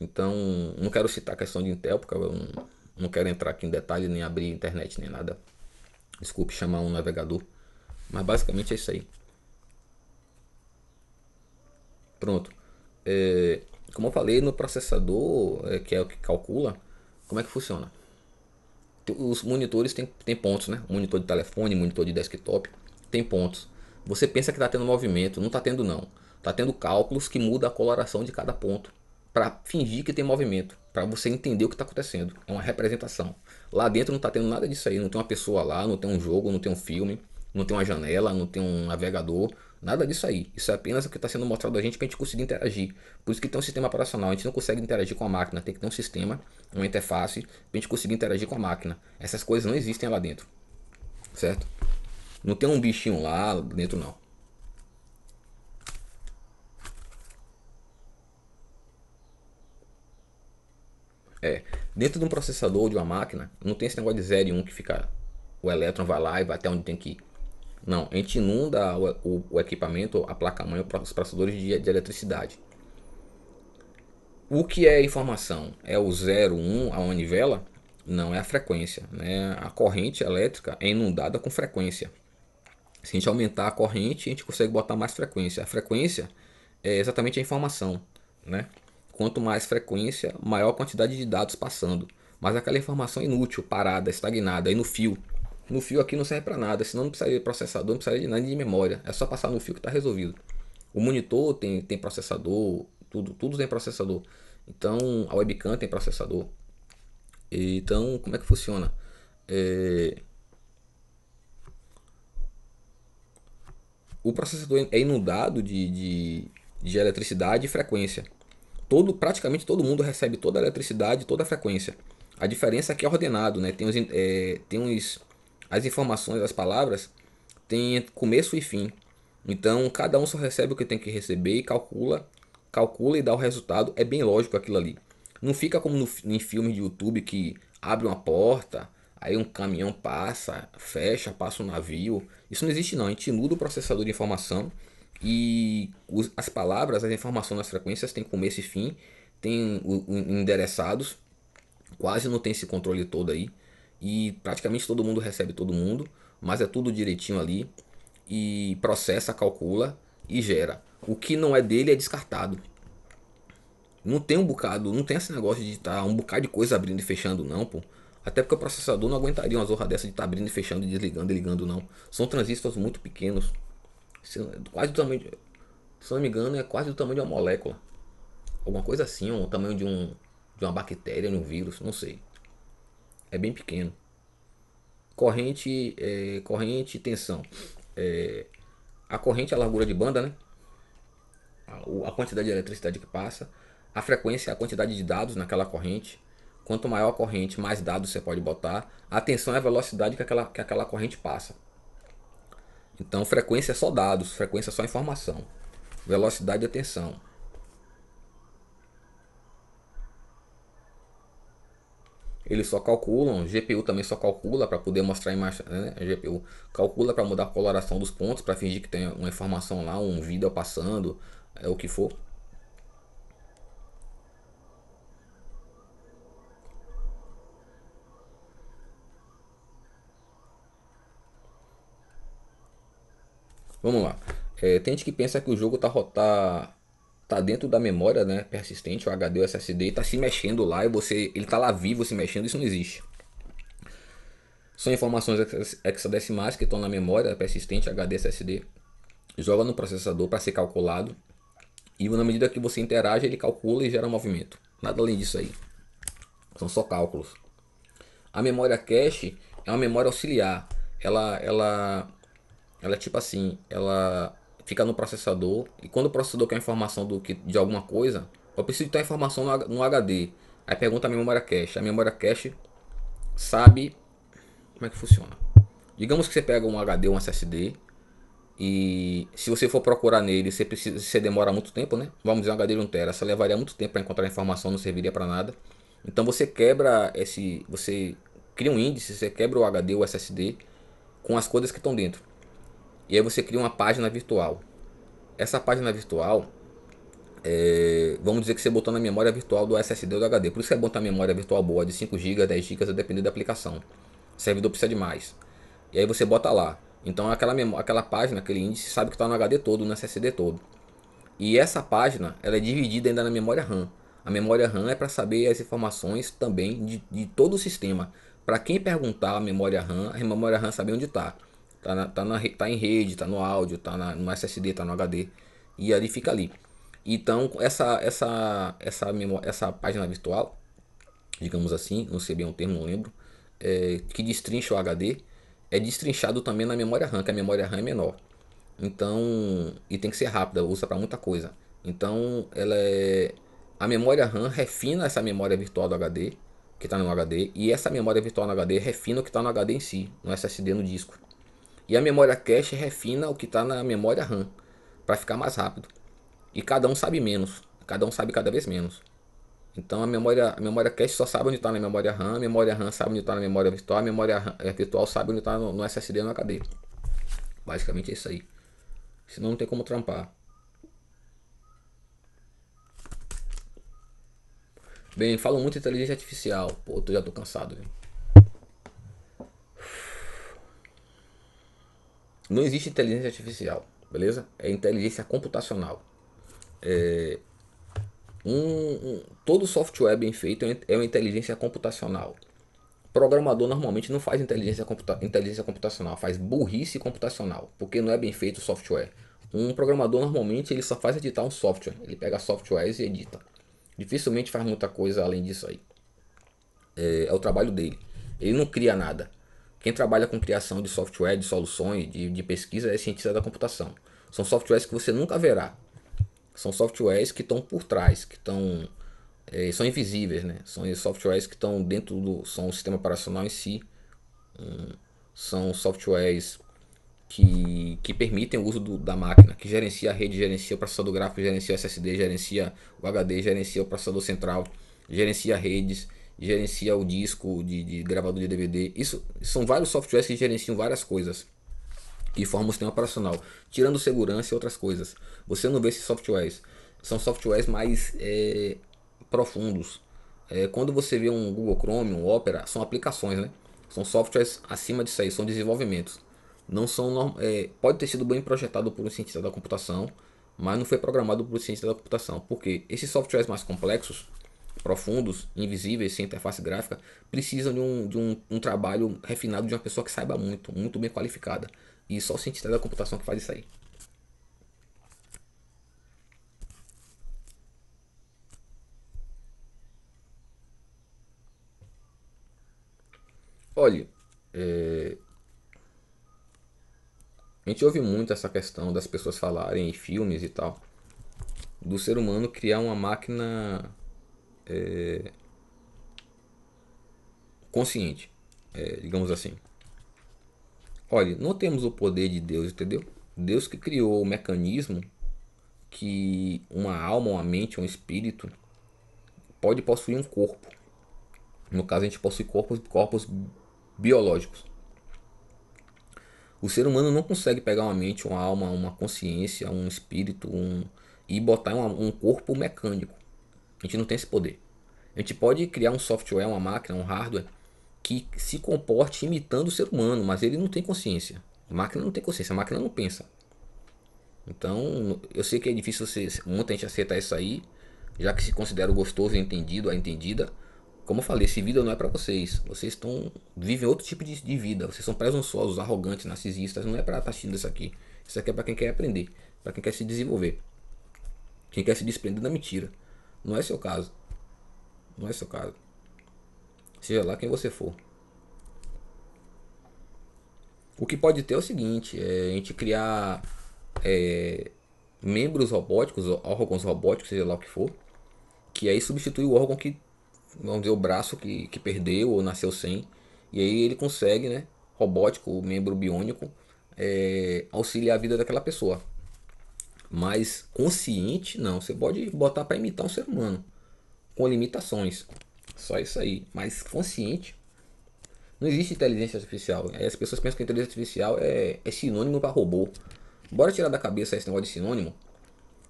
Então, não quero citar a questão de Intel, porque eu não, não quero entrar aqui em detalhe, nem abrir internet, nem nada. Desculpe chamar um navegador. Mas basicamente é isso aí. Pronto. É, como eu falei, no processador, é, que é o que calcula, como é que funciona? Os monitores têm, pontos, né? Monitor de telefone, monitor de desktop, tem pontos. Você pensa que está tendo movimento, não está tendo não. Está tendo cálculos que mudam a coloração de cada ponto para fingir que tem movimento, para você entender o que está acontecendo. É uma representação. Lá dentro não está tendo nada disso aí, não tem uma pessoa lá, não tem um jogo, não tem um filme, não tem uma janela, não tem um navegador, nada disso aí. Isso é apenas o que está sendo mostrado a gente para a gente conseguir interagir. Por isso que tem um sistema operacional, a gente não consegue interagir com a máquina, tem que ter um sistema, uma interface, para a gente conseguir interagir com a máquina. Essas coisas não existem lá dentro, certo? Não tem um bichinho lá dentro não. É, dentro de um processador de uma máquina, não tem esse negócio de 0 e 1 um que fica o elétron vai lá e vai até onde tem que ir. Não, a gente inunda o, o, o equipamento, a placa-mãe, os processadores de, de, eletricidade. O que é informação? É o 0, 1, um, a manivela? Não, é a frequência. Né? A corrente elétrica é inundada com frequência. Se a gente aumentar a corrente, a gente consegue botar mais frequência. A frequência é exatamente a informação. Né? Quanto mais frequência, maior quantidade de dados passando. Mas aquela informação é inútil, parada, estagnada, aí no fio. No fio aqui não serve para nada, senão não precisaria de processador, não precisaria de nada de memória. É só passar no fio que está resolvido. O monitor tem, tem processador, tudo, tudo tem processador. Então a webcam tem processador. Então, como é que funciona? É, o processador é inundado de, de, de eletricidade e frequência. Todo, praticamente todo mundo recebe toda a eletricidade, toda a frequência. A diferença é que é ordenado, né? Tem, os, é, tem uns, as informações, as palavras, tem começo e fim. Então cada um só recebe o que tem que receber e calcula, calcula e dá o resultado. É bem lógico aquilo ali. Não fica como no, em filmes de YouTube que abre uma porta, aí um caminhão passa, fecha, passa um navio. Isso não existe não. A gente muda o processador de informação e os, as palavras, as informações nas frequências têm começo e fim, o, endereçados, quase não tem esse controle todo aí. E praticamente todo mundo recebe todo mundo, mas é tudo direitinho ali. E processa, calcula e gera. O que não é dele é descartado. Não tem um bocado, não tem esse negócio de estar tá um bocado de coisa abrindo e fechando, não, pô. Até porque o processador não aguentaria uma zorra dessa de estar tá abrindo e fechando, e desligando e ligando, não. São transistores muito pequenos. Quase do tamanho. De, se não me engano, é quase do tamanho de uma molécula. Alguma coisa assim, o tamanho de, um, de uma bactéria, de um vírus, não sei. É bem pequeno. Corrente, é, corrente tensão. É, a corrente é a largura de banda, né? A, a quantidade de eletricidade que passa. A frequência é a quantidade de dados naquela corrente. Quanto maior a corrente, mais dados você pode botar. A tensão é a velocidade que aquela, que aquela corrente passa. Então, frequência é só dados, frequência é só informação. Velocidade é tensão. Eles só calculam, GPU também só calcula para poder mostrar a imagem, né? A GPU calcula para mudar a coloração dos pontos, para fingir que tem uma informação lá, um vídeo passando, é o que for. Vamos lá. É, tem gente que pensa que o jogo tá, tá, tá dentro da memória né, persistente, o HD, o SSD, tá se mexendo lá e você, ele tá lá vivo se mexendo, isso não existe. São informações hexadecimais que estão na memória persistente, HD, SSD. Joga no processador para ser calculado. E na medida que você interage, ele calcula e gera movimento. Nada além disso aí. São só cálculos. A memória cache é uma memória auxiliar. Ela, ela ela é tipo assim, ela fica no processador e quando o processador quer informação do que de alguma coisa, eu preciso ter a informação no, no HD. Aí pergunta a memória cache. A memória cache sabe como é que funciona. Digamos que você pega um HD, um SSD e se você for procurar nele, você precisa, você demora muito tempo, né? Vamos dizer um HD de 1 tera, você levaria muito tempo para encontrar informação, não serviria para nada. Então você quebra esse, você cria um índice, você quebra o HD ou SSD com as coisas que estão dentro. E aí você cria uma página virtual. Essa página virtual é, vamos dizer que você botou na memória virtual do SSD ou do HD. Por isso é bom ter memória virtual boa de 5 GB, 10 GB, a depender da aplicação. O servidor precisa de mais. E aí você bota lá. Então aquela, aquela página, aquele índice, sabe que está no HD todo, no SSD todo. E essa página ela é dividida ainda na memória RAM. A memória RAM é para saber as informações também de, de todo o sistema. Para quem perguntar a memória RAM, a memória RAM sabe onde está. Está na, tá na, tá em rede, está no áudio, está no SSD, está no HD. E ali fica ali. Então, essa, essa, essa, memória, essa página virtual, digamos assim, não sei bem o termo, não lembro, é, que destrincha o HD, é destrinchado também na memória RAM, que a memória RAM é menor. Então, e tem que ser rápida, usa para muita coisa. Então, ela é a memória RAM refina essa memória virtual do HD, que está no HD, e essa memória virtual no HD refina o que está no HD em si, no SSD no disco. E a memória cache refina o que está na memória RAM, para ficar mais rápido. E cada um sabe menos, cada um sabe cada vez menos. Então a memória, a memória cache só sabe onde está na memória RAM, a memória RAM sabe onde está na memória virtual, a memória RAM, é, virtual sabe onde está no, no SSD no HD. Basicamente é isso aí. Senão não tem como trampar. Bem, falam muito inteligência artificial. Pô, eu já tô cansado? Não existe inteligência artificial, beleza? É inteligência computacional. É, um, um, todo software bem feito é, é uma inteligência computacional. Programador normalmente não faz inteligência, computa inteligência computacional, faz burrice computacional, porque não é bem feito o software. Um programador normalmente ele só faz editar um software, ele pega softwares e edita. Dificilmente faz muita coisa além disso aí. É, é, o trabalho dele. Ele não cria nada. Quem trabalha com criação de software, de soluções, de, de pesquisa é cientista da computação. São softwares que você nunca verá. São softwares que estão por trás, que estão é, são invisíveis, né? São softwares que estão dentro do são o sistema operacional em si. Hum, são softwares que, que permitem o uso do, da máquina, que gerencia a rede, gerencia o processador gráfico, gerencia o SSD, gerencia o HD, gerencia o processador central, gerencia redes, gerencia o disco de, de gravador de DVD. Isso são vários softwares que gerenciam várias coisas e formam o sistema operacional, tirando segurança e outras coisas. Você não vê esses softwares. São softwares mais é, profundos. É, quando você vê um Google Chrome, um Opera, são aplicações, né? São softwares acima disso aí, são desenvolvimentos não são é, pode ter sido bem projetado por um cientista da computação, mas não foi programado por um cientista da computação. Porque esses softwares mais complexos, profundos, invisíveis, sem interface gráfica, precisam de, um, de um, um trabalho refinado de uma pessoa que saiba muito, muito bem qualificada. E só o cientista da computação que faz isso aí. Olha, é, a gente ouve muito essa questão das pessoas falarem em filmes e tal, do ser humano criar uma máquina é, consciente, é, digamos assim. Olha, não temos o poder de Deus, entendeu? Deus que criou o mecanismo que uma alma, uma mente, um espírito pode possuir um corpo. No caso, a gente possui corpos, corpos biológicos. O ser humano não consegue pegar uma mente, uma alma, uma consciência, um espírito um, e botar um, um corpo mecânico. A gente não tem esse poder. A gente pode criar um software, uma máquina, um hardware que se comporte imitando o ser humano, mas ele não tem consciência. A máquina não tem consciência, a máquina não pensa. Então, eu sei que é difícil você, muita gente aceitar isso aí, já que se considera gostoso entendido, a entendida, como eu falei, esse vida não é para vocês. Vocês estão vivem outro tipo de, de, vida. Vocês são presunçosos, arrogantes, narcisistas. Não é para estar assistindo isso aqui. Isso aqui é para quem quer aprender, para quem quer se desenvolver, quem quer se desprender da mentira. Não é seu caso. Não é seu caso. Seja lá quem você for. O que pode ter é o seguinte: é a gente criar é, membros robóticos, órgãos robóticos, seja lá o que for, que aí substitui o órgão que vamos dizer, o braço que, que perdeu ou nasceu sem. E aí ele consegue, né, robótico, membro biônico, é, auxiliar a vida daquela pessoa. Mas consciente, não. Você pode botar para imitar um ser humano, com limitações. Só isso aí. Mas consciente, não existe inteligência artificial. As pessoas pensam que inteligência artificial é, é sinônimo para robô. Bora tirar da cabeça esse negócio de sinônimo.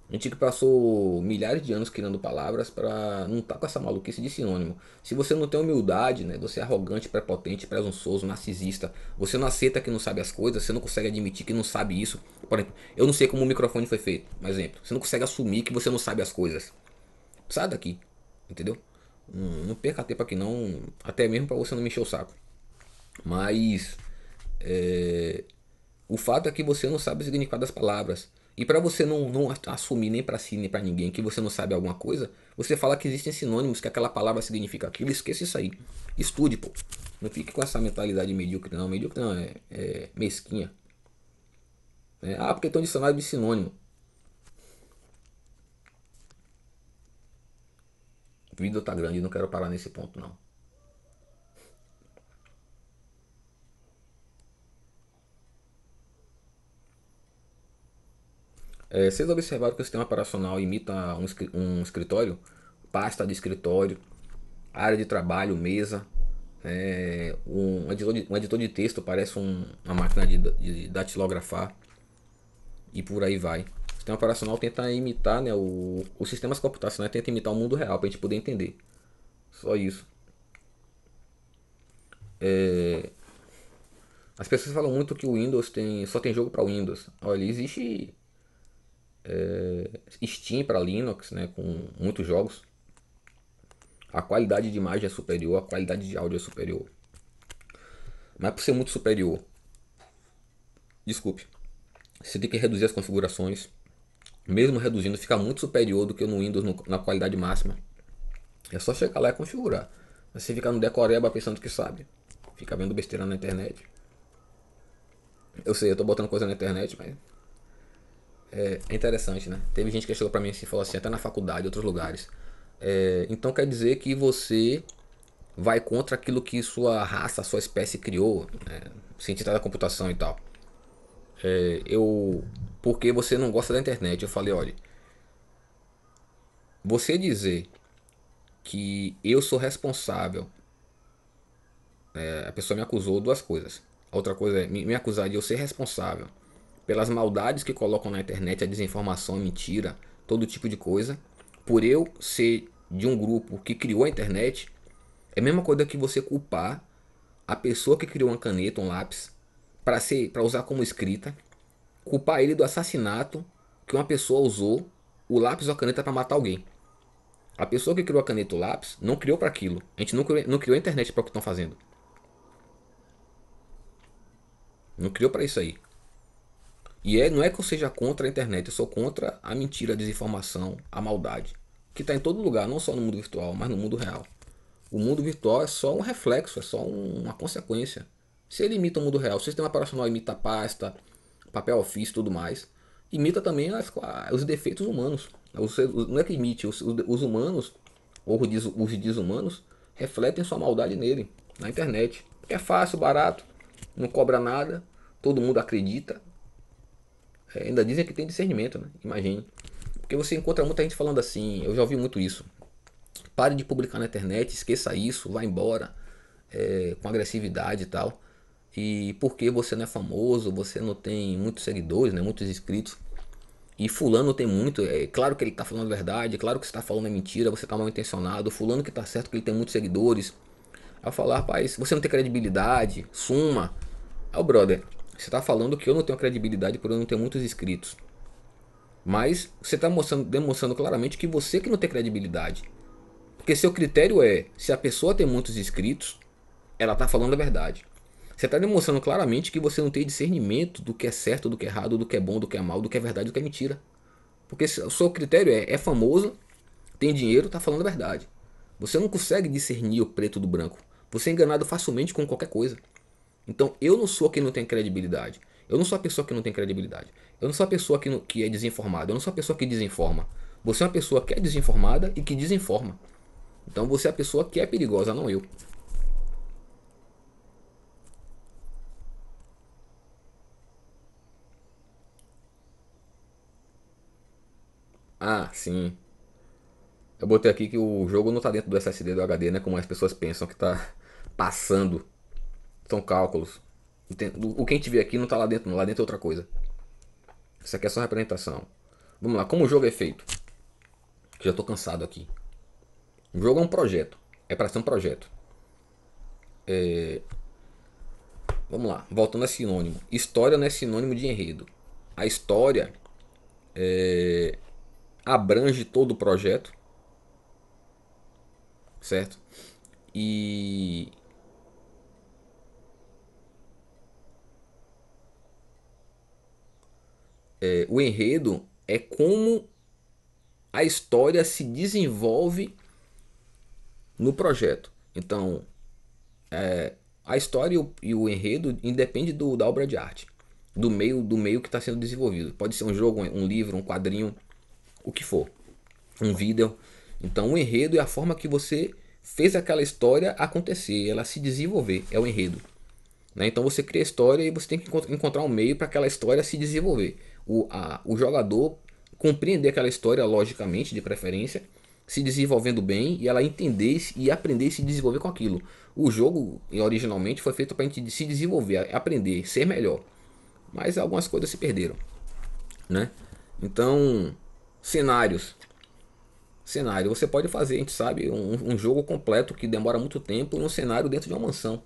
A gente que passou milhares de anos criando palavras para não estar tá com essa maluquice de sinônimo. Se você não tem humildade, né, você é arrogante, prepotente, presunçoso, narcisista, você não aceita que não sabe as coisas, você não consegue admitir que não sabe isso. Por exemplo, eu não sei como o microfone foi feito, por exemplo. Você não consegue assumir que você não sabe as coisas. Sai daqui, entendeu? Não, não perca tempo aqui não, até mesmo para você não me encher o saco. Mas é, o fato é que você não sabe o significado das palavras. E para você não, não assumir nem para si nem para ninguém que você não sabe alguma coisa, você fala que existem sinônimos, que aquela palavra significa aquilo, esqueça isso aí. Estude, pô. Não fique com essa mentalidade medíocre, não. Medíocre não, é, é mesquinha. É, ah, porque tem um dicionário de sinônimo. O vídeo tá grande, não quero parar nesse ponto, não. É, vocês observaram que o sistema operacional imita um, um escritório? Pasta de escritório, área de trabalho, mesa. É, um, editor de, um editor de texto parece um, uma máquina de, de datilografar. E por aí vai. O sistema operacional tenta imitar, né, o, os sistemas computacionais tenta imitar o mundo real para a gente poder entender. Só isso. É, as pessoas falam muito que o Windows tem, só tem jogo para Windows. Olha, existe é, Steam para Linux, né, com muitos jogos. A qualidade de imagem é superior, a qualidade de áudio é superior. Mas por ser muito superior, desculpe, você tem que reduzir as configurações. Mesmo reduzindo, fica muito superior do que no Windows no, na qualidade máxima. É só chegar lá e configurar. Você fica no decoreba pensando que sabe. Fica vendo besteira na internet. Eu sei, eu tô botando coisa na internet, mas é, é, interessante, né? Teve gente que chegou para mim e falou assim, até na faculdade, outros lugares. É, então quer dizer que você vai contra aquilo que sua raça, sua espécie criou, né? cientista da computação e tal. É, eu, porque você não gosta da internet, eu falei, olha, você dizer que eu sou responsável, é, a pessoa me acusou duas coisas. A outra coisa é me, me acusar de eu ser responsável pelas maldades que colocam na internet, a desinformação, a mentira, todo tipo de coisa. Por eu ser de um grupo que criou a internet, é a mesma coisa que você culpar a pessoa que criou uma caneta, um lápis, para ser, para usar como escrita, culpar ele do assassinato que uma pessoa usou o lápis ou a caneta para matar alguém. A pessoa que criou a caneta ou o lápis não criou para aquilo. A gente não criou, não criou a internet para o que estão fazendo. Não criou para isso aí. E é, não é que eu seja contra a internet, eu sou contra a mentira, a desinformação, a maldade. Que está em todo lugar, não só no mundo virtual, mas no mundo real. O mundo virtual é só um reflexo, é só uma consequência. Se ele imita o mundo real, o sistema operacional imita pasta, papel ofício e tudo mais, imita também as, os defeitos humanos. não é que imite, os, os humanos, ou os desumanos, refletem sua maldade nele, na internet. É fácil, barato, não cobra nada, todo mundo acredita, ainda dizem que tem discernimento, né? Imagine. Porque você encontra muita gente falando assim, eu já ouvi muito isso. Pare de publicar na internet, esqueça isso, vá embora. É, com agressividade e tal. E porque você não é famoso, você não tem muitos seguidores, né, muitos inscritos. E fulano tem muito, é claro que ele está falando a verdade, é claro que você está falando é mentira, você está mal intencionado. Fulano que está certo que ele tem muitos seguidores. Ao falar, rapaz, você não tem credibilidade, suma. Aí o brother, você está falando que eu não tenho credibilidade por eu não ter muitos inscritos. Mas você está demonstrando claramente que você que não tem credibilidade. Porque seu critério é, se a pessoa tem muitos inscritos, ela está falando a verdade. Você está demonstrando claramente que você não tem discernimento do que é certo, do que é errado, do que é bom, do que é mal, do que é verdade, do que é mentira. Porque o seu critério é, é famoso, tem dinheiro, está falando a verdade. Você não consegue discernir o preto do branco. Você é enganado facilmente com qualquer coisa. Então eu não sou quem não tem credibilidade. Eu não sou a pessoa que não tem credibilidade. Eu não sou a pessoa que, não, que é desinformada. Eu não sou a pessoa que desinforma. Você é uma pessoa que é desinformada e que desinforma. Então você é a pessoa que é perigosa, não eu. Ah, sim. Eu botei aqui que o jogo não está dentro do SSD do HD, né? Como as pessoas pensam que está passando são cálculos. O que a gente vê aqui não está lá dentro, não. Lá dentro é outra coisa. Isso aqui é só representação. Vamos lá, como o jogo é feito? Já estou cansado aqui. O jogo é um projeto. É para ser um projeto. É... Vamos lá, voltando a sinônimo. História não é sinônimo de enredo. A história é... abrange todo o projeto. Certo? E é, o enredo é como a história se desenvolve no projeto. Então, é, a história e o, e o, enredo independe do, da obra de arte, do meio do meio que está sendo desenvolvido. Pode ser um jogo, um livro, um quadrinho, o que for, um vídeo. Então, o enredo é a forma que você fez aquela história acontecer, ela se desenvolver, é o enredo. Né? Então, você cria a história e você tem que encontrar um meio para aquela história se desenvolver o, a, o jogador compreender aquela história logicamente, de preferência, se desenvolvendo bem e ela entender e aprender e se desenvolver com aquilo. O jogo originalmente foi feito para a gente se desenvolver, aprender, ser melhor. Mas algumas coisas se perderam, né? Então, cenários. Cenário, você pode fazer, a gente sabe, um, um jogo completo que demora muito tempo um cenário dentro de uma mansão.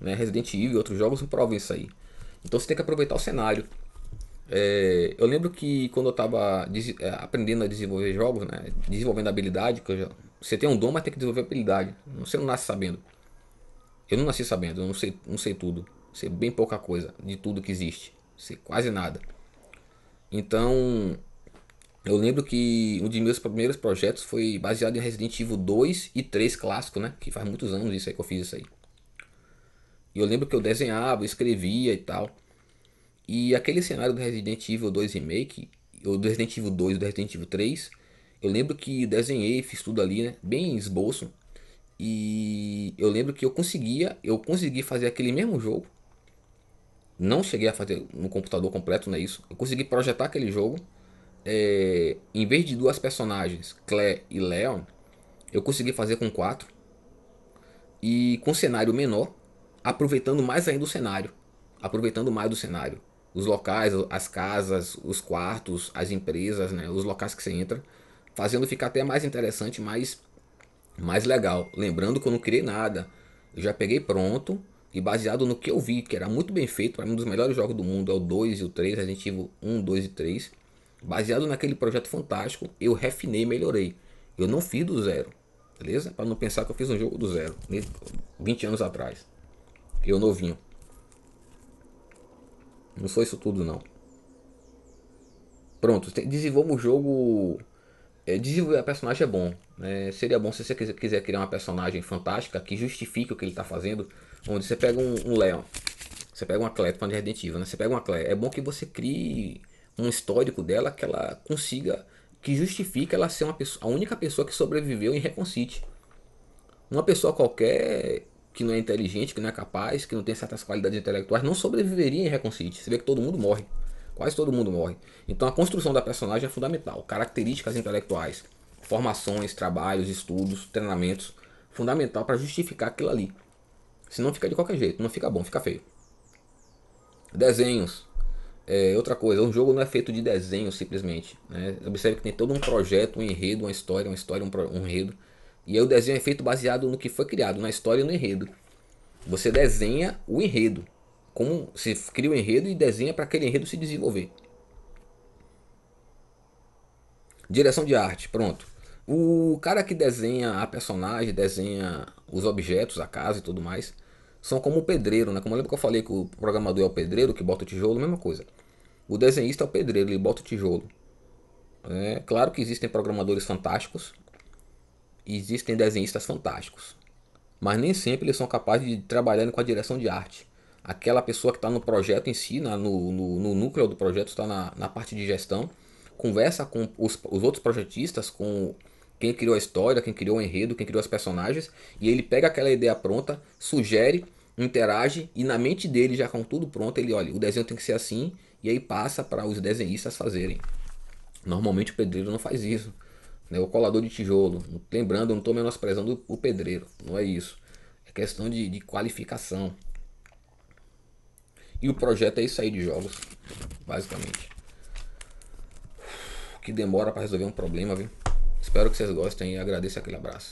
Né? Resident Evil e outros jogos provam isso aí. Então você tem que aproveitar o cenário. É, eu lembro que quando eu estava é, aprendendo a desenvolver jogos, né, desenvolvendo habilidade, que já, você tem um dom, mas tem que desenvolver habilidade. Você não nasce sabendo. Eu não nasci sabendo, eu não sei, não sei tudo. Sei bem pouca coisa de tudo que existe. Sei quase nada. Então, eu lembro que um dos meus primeiros projetos foi baseado em Resident Evil 2 e 3 clássico, né? Que faz muitos anos isso aí que eu fiz isso aí. E eu lembro que eu desenhava, escrevia e tal. E aquele cenário do Resident Evil 2 Remake, ou do Resident Evil 2 e do Resident Evil 3, eu lembro que desenhei, fiz tudo ali, né? Bem esboço. E eu lembro que eu conseguia, eu consegui fazer aquele mesmo jogo. Não cheguei a fazer no computador completo, não é isso. Eu consegui projetar aquele jogo. É, em vez de duas personagens, Claire e Leon, eu consegui fazer com quatro. E com cenário menor, aproveitando mais ainda o cenário. Aproveitando mais do cenário os locais, as casas, os quartos, as empresas, né, os locais que você entra, fazendo ficar até mais interessante, mais, mais legal. Lembrando que eu não criei nada, eu já peguei pronto e baseado no que eu vi, que era muito bem feito, para mim um dos melhores jogos do mundo é o 2 e o 3, Resident Evil 1, 2 e 3. Baseado naquele projeto fantástico, eu refinei, melhorei. Eu não fiz do zero, beleza? Para não pensar que eu fiz um jogo do zero, 20 anos atrás. Eu novinho. Não foi isso tudo não. Pronto, desenvolva o jogo. É, desenvolver a personagem é bom. Né? Seria bom se você quiser, criar uma personagem fantástica que justifique o que ele está fazendo. Onde você pega um, um Leon, você pega uma Claire, falando Evil, né? Você pega uma Claire. É bom que você crie um histórico dela que ela consiga. Que justifique ela ser uma pessoa, a única pessoa que sobreviveu em Recon City. Uma pessoa qualquer que não é inteligente, que não é capaz, que não tem certas qualidades intelectuais, não sobreviveria em Recon City. Você vê que todo mundo morre. Quase todo mundo morre. Então a construção da personagem é fundamental. Características intelectuais, formações, trabalhos, estudos, treinamentos. Fundamental para justificar aquilo ali. Senão fica de qualquer jeito. Não fica bom, fica feio. Desenhos. É, outra coisa, um jogo não é feito de desenho simplesmente. Né? Observe que tem todo um projeto, um enredo, uma história, uma história, um, um enredo e aí o desenho é feito baseado no que foi criado, na história e no enredo. Você desenha o enredo. Como você cria o enredo e desenha para aquele enredo se desenvolver. Direção de arte, pronto. O cara que desenha a personagem, desenha os objetos, a casa e tudo mais, são como o pedreiro, né? Como eu lembro que eu falei que o programador é o pedreiro que bota o tijolo, mesma coisa. O desenhista é o pedreiro, ele bota o tijolo. É claro que existem programadores fantásticos, existem desenhistas fantásticos, mas nem sempre eles são capazes de trabalhar com a direção de arte. Aquela pessoa que está no projeto em si, na, no, no, no, núcleo do projeto, está na, na parte de gestão, conversa com os, os outros projetistas, com quem criou a história, quem criou o enredo, quem criou os personagens, e ele pega aquela ideia pronta, sugere, interage, e na mente dele, já com tudo pronto, ele olha, o desenho tem que ser assim, e aí passa para os desenhistas fazerem. Normalmente o pedreiro não faz isso né, o colador de tijolo. Lembrando, eu não estou menosprezando o pedreiro, não é isso. É questão de, de qualificação. E o projeto é isso aí de jogos, basicamente. que demora para resolver um problema, viu? Espero que vocês gostem e agradeço aquele abraço.